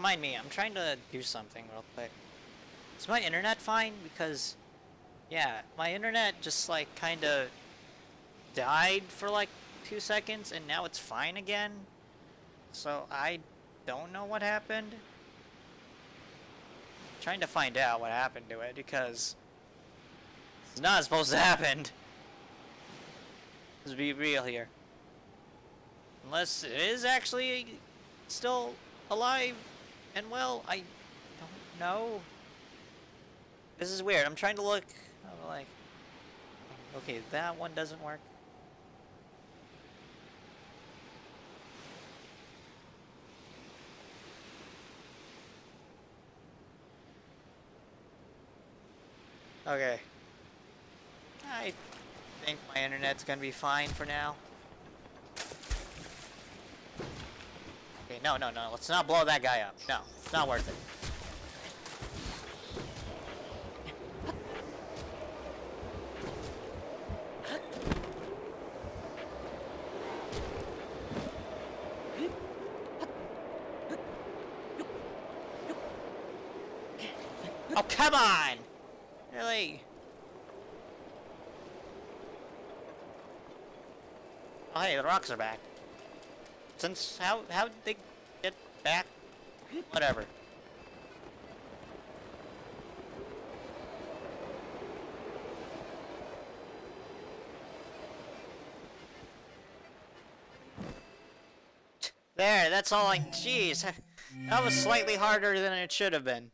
Speaker 1: Mind me, I'm trying to do something real quick. Is my internet fine? Because, yeah, my internet just like kind of died for like two seconds and now it's fine again. So I don't know what happened. I'm trying to find out what happened to it because it's not supposed to happen. Let's be real here. Unless it is actually still alive and well, I don't know. This is weird. I'm trying to look oh, I'm like okay, that one doesn't work. Okay. I think my internet's gonna be fine for now. Okay, no, no, no. Let's not blow that guy up. No, it's not worth it. Oh, come on! Really? Oh, hey, the rocks are back. Since how how did they get back? Whatever. There, that's all I- jeez. That was slightly harder than it should have been.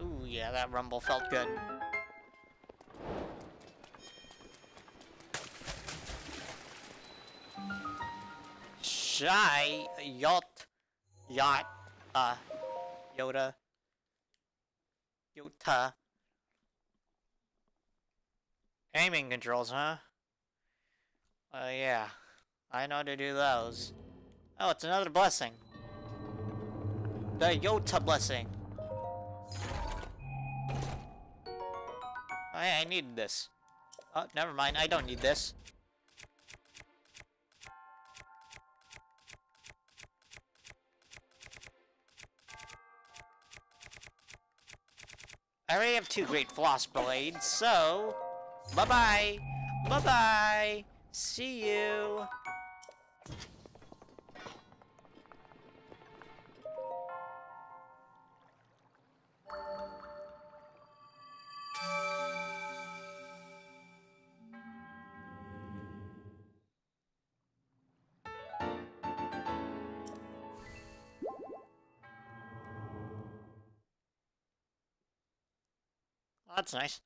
Speaker 1: Ooh, yeah, that rumble felt good. Shy yacht yacht uh Yoda Yota aiming controls, huh? Uh yeah. I know to do those. Oh, it's another blessing. The Yota blessing. Hey, I need this. Oh, never mind. I don't need this. I already have two Great Frostblades, so... Bye-bye! Bye-bye! See you! That's nice.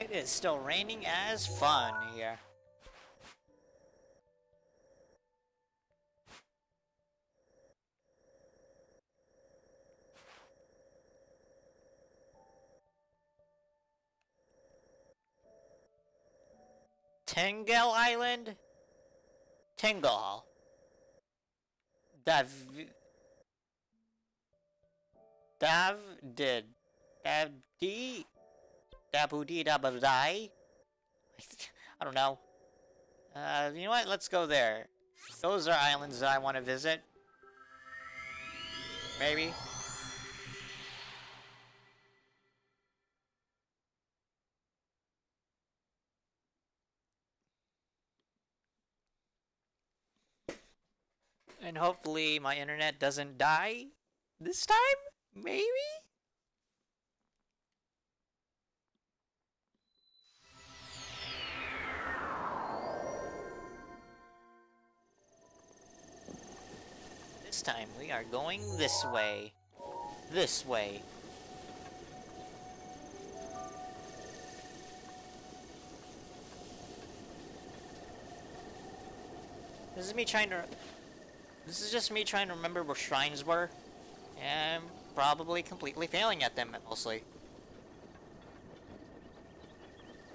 Speaker 1: It is still raining as fun here. Tengel Island? Tingle. Dav... Dav did. Dav D... Dabu dee dabu. I don't know. Uh, you know what? Let's go there. Those are islands that I want to visit. Maybe. And hopefully my internet doesn't die this time? Maybe? This time we are going this way. This way. This is me trying to... This is just me trying to remember where shrines were. And probably completely failing at them, mostly.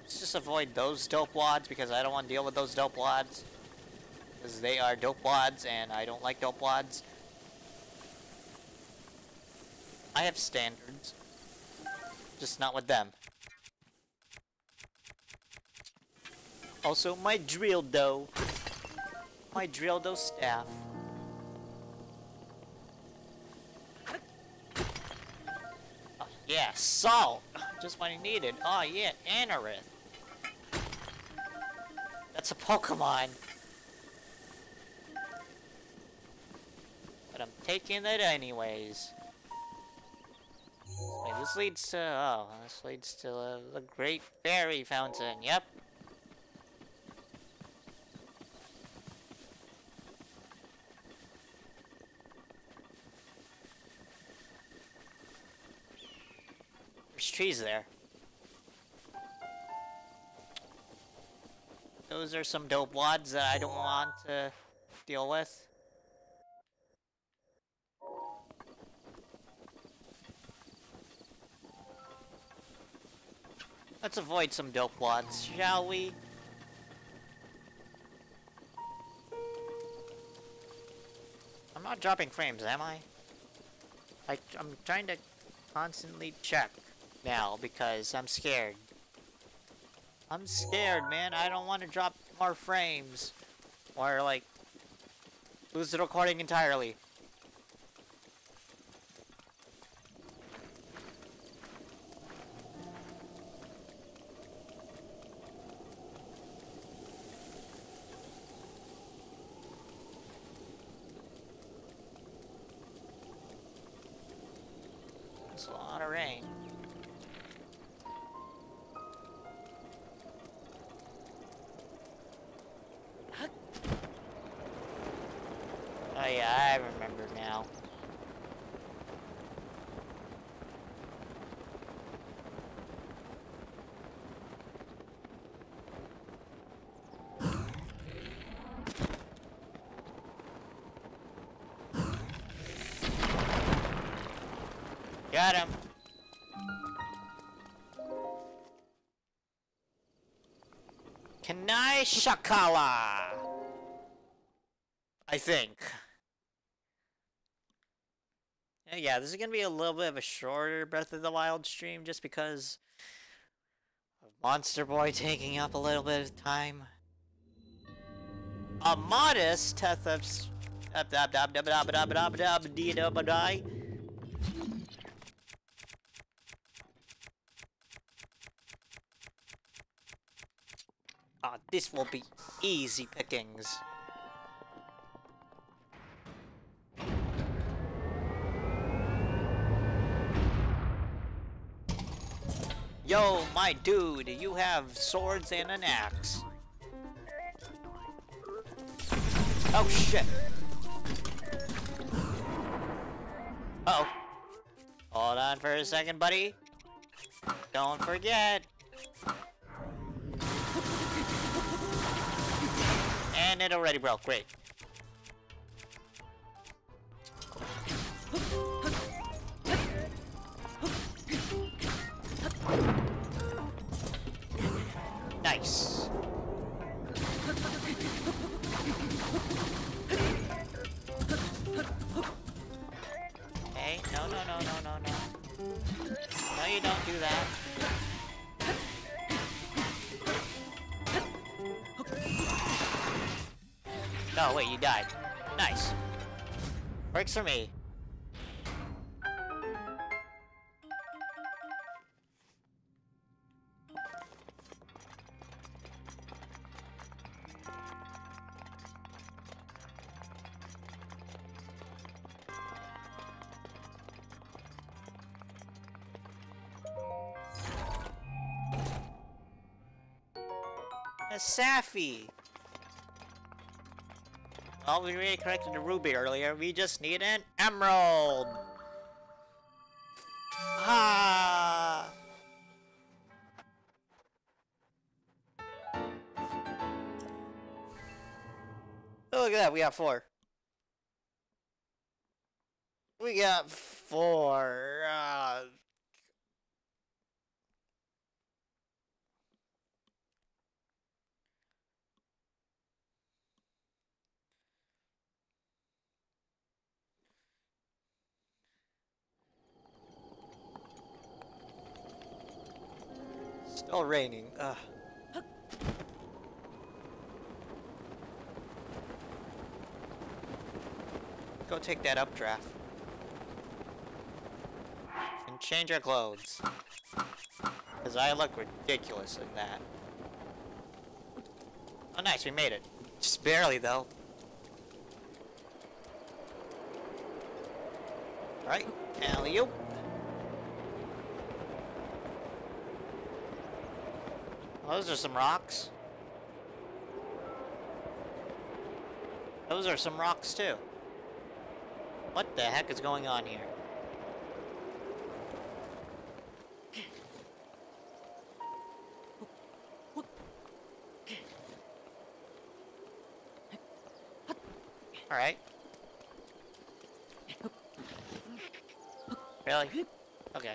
Speaker 1: Let's just avoid those dope wads because I don't want to deal with those dope wads. Because they are dope wads and I don't like dope wads. I have standards. Just not with them. Also, my drill dough. My drill dough staff. Yeah, salt! Just what I needed. Oh yeah, Anorith. That's a Pokemon. But I'm taking it anyways. Wait, this leads to... Oh, this leads to uh, the Great Fairy Fountain. Yep. There's trees there. Those are some dope wads that I don't want to deal with. Let's avoid some dope wads, shall we? I'm not dropping frames, am I? I I'm trying to constantly check now because I'm scared. I'm scared, man. I don't want to drop more frames. Or, like, lose the recording entirely. Got him. Kanai Shakala. I think. Yeah, this is gonna be a little bit of a shorter Breath of the Wild stream just because of Monster Boy taking up a little bit of time. A modest teth of Ah, this will be easy pickings. Yo, my dude, you have swords and an axe. Oh shit. Uh oh. Hold on for a second, buddy. Don't forget. Already broke. Great. Works for me. A Safi! Well, we already collected a ruby earlier. We just need an emerald! Ah! Oh, look at that. We got four. We got four. Uh, Still raining. Ugh. Go take that updraft. And change our clothes. Because I look ridiculous in that. Oh nice, we made it. Just barely though. Alright, alley-oop. Those are some rocks. Those are some rocks too. What the heck is going on here? Alright. Really? Okay.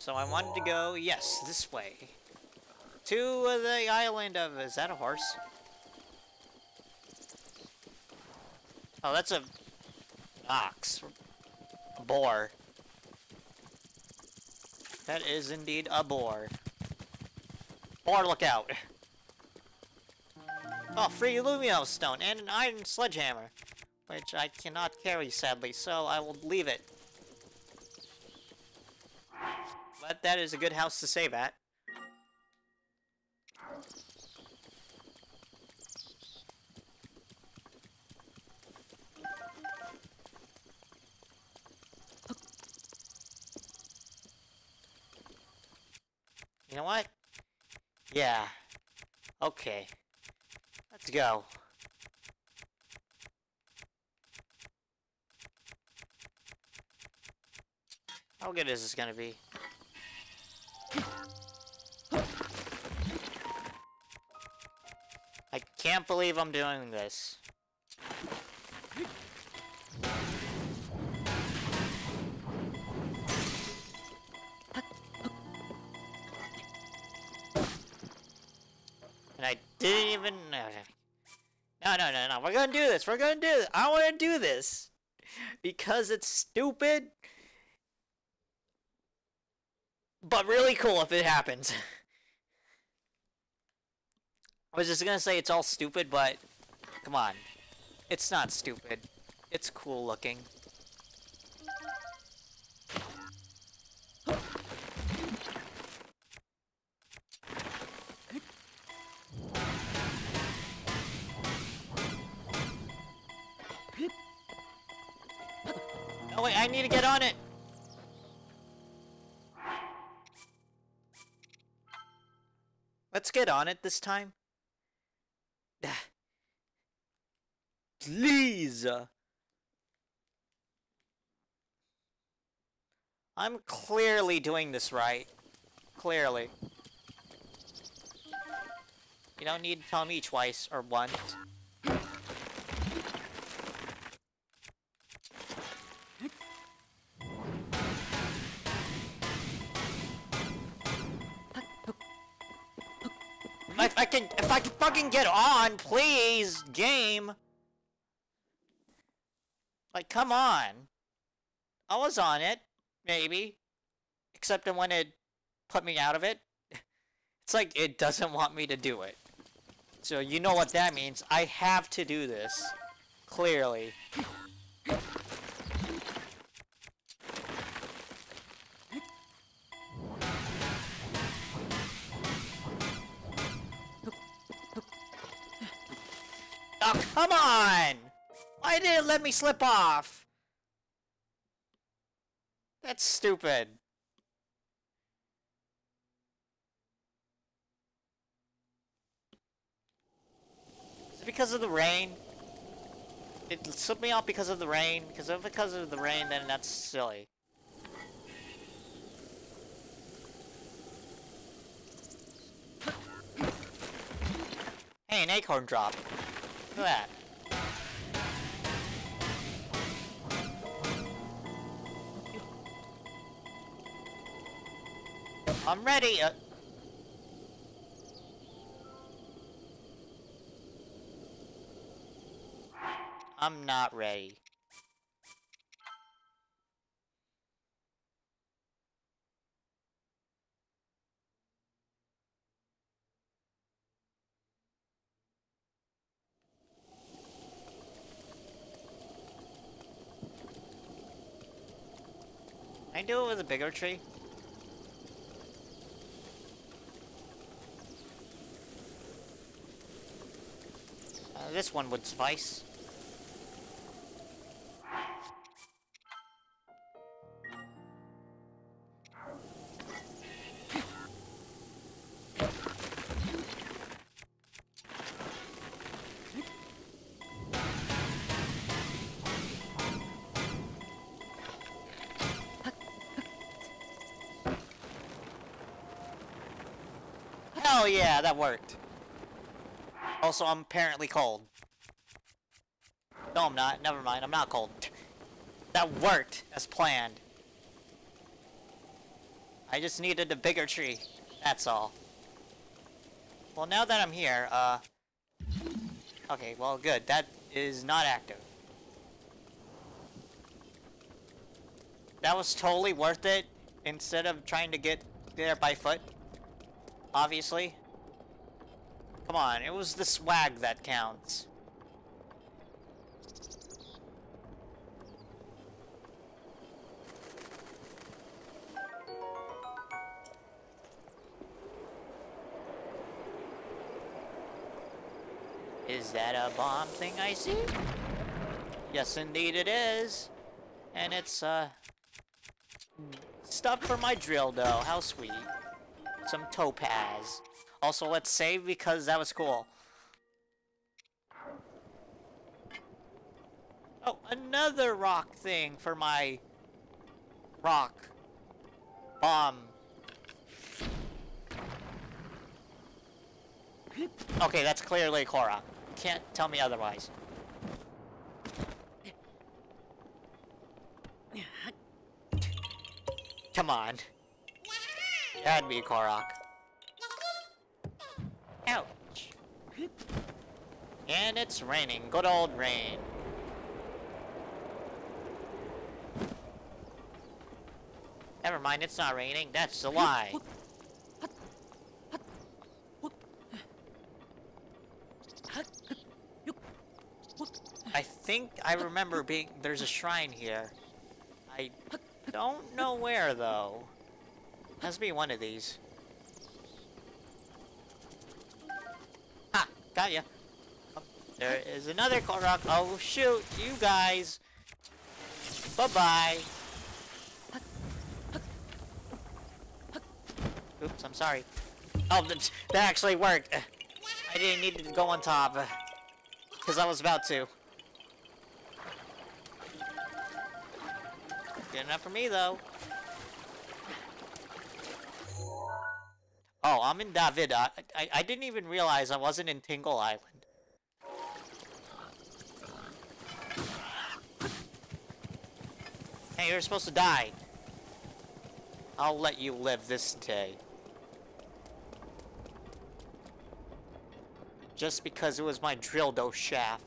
Speaker 1: So I wanted to go, yes, this way. To the island of, is that a horse? Oh, that's a ox. A boar. That is indeed a boar. Boar, look out. Oh, free Luminous stone and an iron sledgehammer. Which I cannot carry, sadly, so I will leave it. That is a good house to save at. You know what? Yeah. Okay. Let's go. How good is this gonna be? Can't believe I'm doing this. And I didn't even... know. No, no, no, no. We're gonna do this. We're gonna do this. I want to do this. Because it's stupid. But really cool if it happens. I was just gonna say it's all stupid, but come on. It's not stupid. It's cool looking. Oh wait, I need to get on it! Let's get on it this time. Please! I'm clearly doing this right. Clearly. You don't need to tell me twice or once. If I can, if I can fucking get on, please, game. Like, come on. I was on it, maybe. Except when it put me out of it. It's like it doesn't want me to do it. So you know what that means. I have to do this. Clearly. Oh, come on! Why did it let me slip off? That's stupid. Is it because of the rain? It slipped me off because of the rain? Because if because of the rain, then that's silly. Hey, an acorn drop. Look at that. I'm ready. Uh, I'm not ready. I do it with a bigger tree. This one would suffice. Hell yeah, that worked. Also, I'm apparently cold. No, I'm not. Never mind. I'm not cold. That worked as planned. I just needed a bigger tree. That's all. Well, now that I'm here, uh... Okay, well, good. That is not active. That was totally worth it, instead of trying to get there by foot. Obviously. Come on, it was the swag that counts. Is that a bomb thing I see? Yes, indeed it is. And it's, uh... Stuff for my drill though. How sweet. Some topaz. Also, let's save because that was cool. Oh, another rock thing for my rock bomb. Okay, that's clearly Korok. Can't tell me otherwise. Come on. That'd be Korok. And it's raining. Good old rain. Never mind, it's not raining. That's a lie. I think I remember being... There's a shrine here. I don't know where, though. Has to be one of these. Got ya. Oh, there is another Korok. Oh, shoot! You guys! Bye-bye! Oops, I'm sorry. Oh, that, that actually worked. I didn't need to go on top. Uh, because I was about to. Good enough for me, though. Oh, I'm in David. I, I, I didn't even realize I wasn't in Tingel Island. Hey, you're supposed to die. I'll let you live this day. Just because it was my drill dough shaft.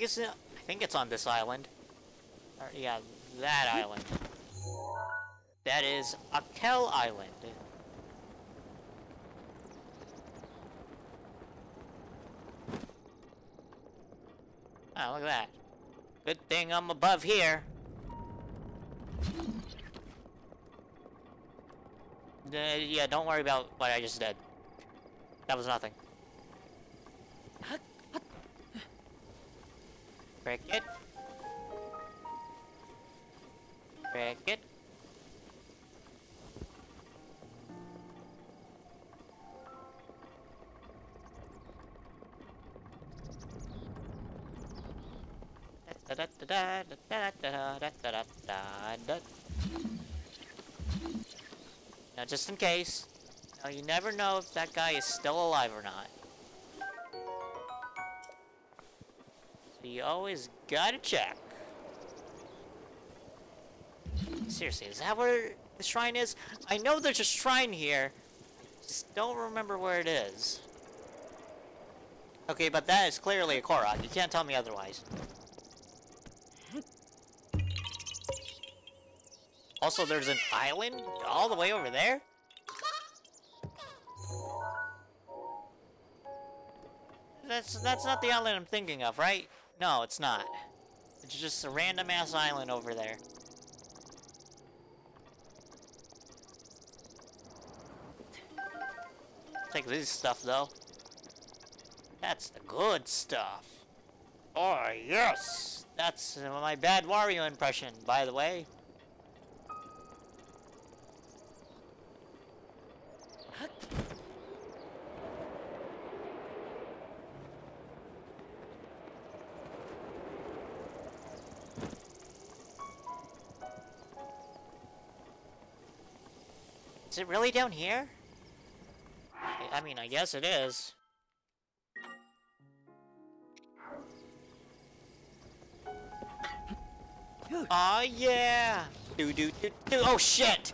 Speaker 1: Think it's I think it's on this island. Or, yeah, that island. That is Ankel Island. Oh, look at that. Good thing I'm above here. Uh, yeah, don't worry about what I just did. That was nothing. Cricket. Cricket. Now, just in case, now you never know if that guy is still alive or not. So you always gotta check. Seriously, is that where the shrine is? I know there's a shrine here. Just don't remember where it is. Okay, but that is clearly a Korok. You can't tell me otherwise. Also, there's an island all the way over there? That's that's not the island I'm thinking of, right? No, it's not. It's just a random ass island over there. Take this stuff though. That's the good stuff. Oh yes! That's my bad Wario impression, by the way. It really down here? I- mean, I guess it is. Aw, yeah! Do do do do. Oh shit!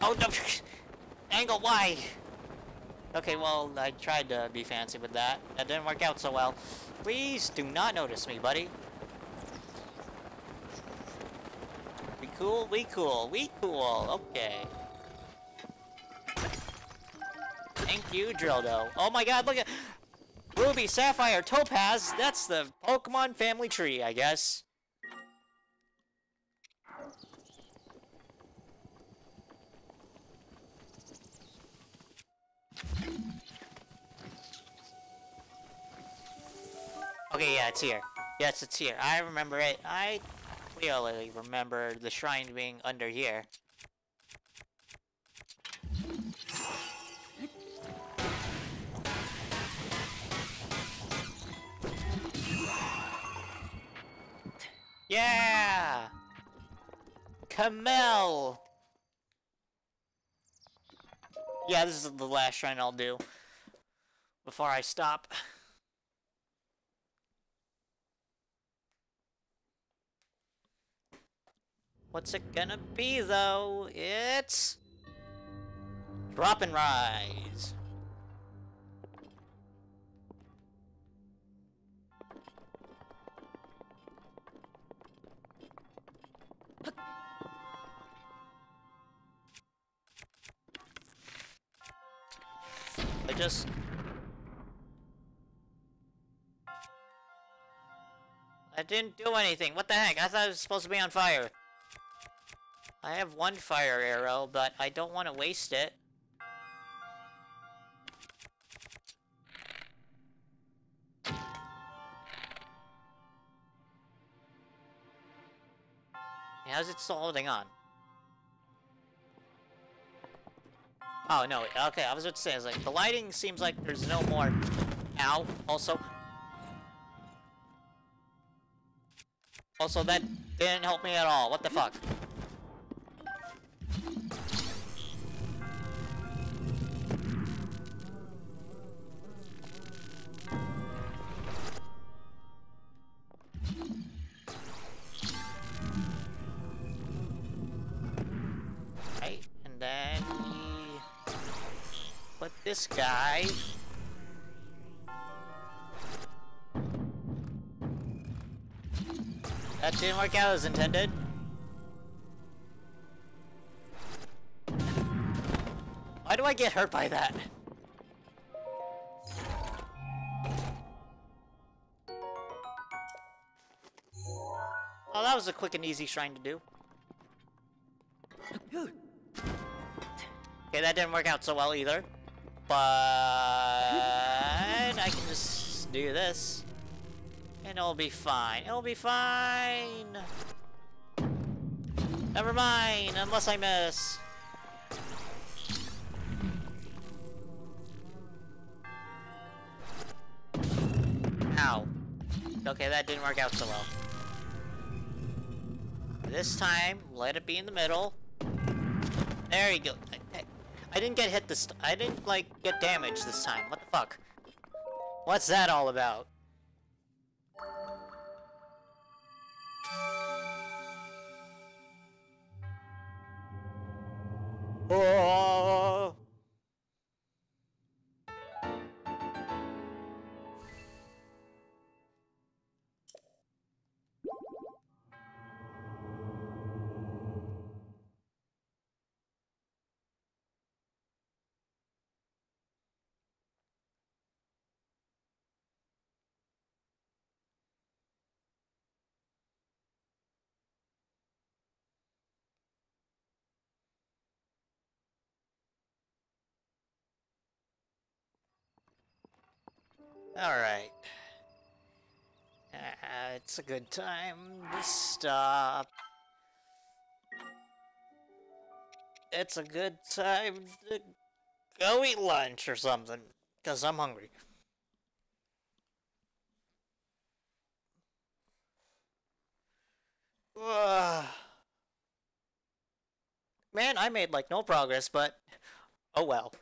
Speaker 1: Oh no! Angle, why? Okay, well, I tried to be fancy with that. That didn't work out so well. Please do not notice me, buddy. Cool? We cool. We cool. Okay. Thank you, Drildo. Oh my god, look at... Ruby, Sapphire, Topaz. That's the Pokemon family tree, I guess. Okay, yeah, it's here. Yes, it's here. I remember it. I clearly remember the shrine being under here. Yeah! Kah Mael! Yeah, this is the last shrine I'll do. Before I stop. What's it gonna be, though? It's... Drop and Rise. I just... I didn't do anything. What the heck? I thought it was supposed to be on fire. I have one fire arrow, but I don't want to waste it. How's it still holding on? Oh, no. Okay, I was about to say, I was like, the lighting seems like there's no more... Ow. Also... Also, that didn't help me at all. What the fuck? That didn't work out as intended. Why do I get hurt by that? Oh, that was a quick and easy shrine to do. Okay, that didn't work out so well either. But I can just do this. And it'll be fine. It'll be fine! Never mind, unless I miss. Ow. Okay, that didn't work out so well. This time, let it be in the middle. There you go. I, didn't get hit this I didn't, like, get damaged this time. What the fuck? What's that all about? Oh! Alright. Uh, it's a good time to stop. It's a good time to go eat lunch or something. Because I'm hungry. Ugh. Man, I made like no progress, but oh well.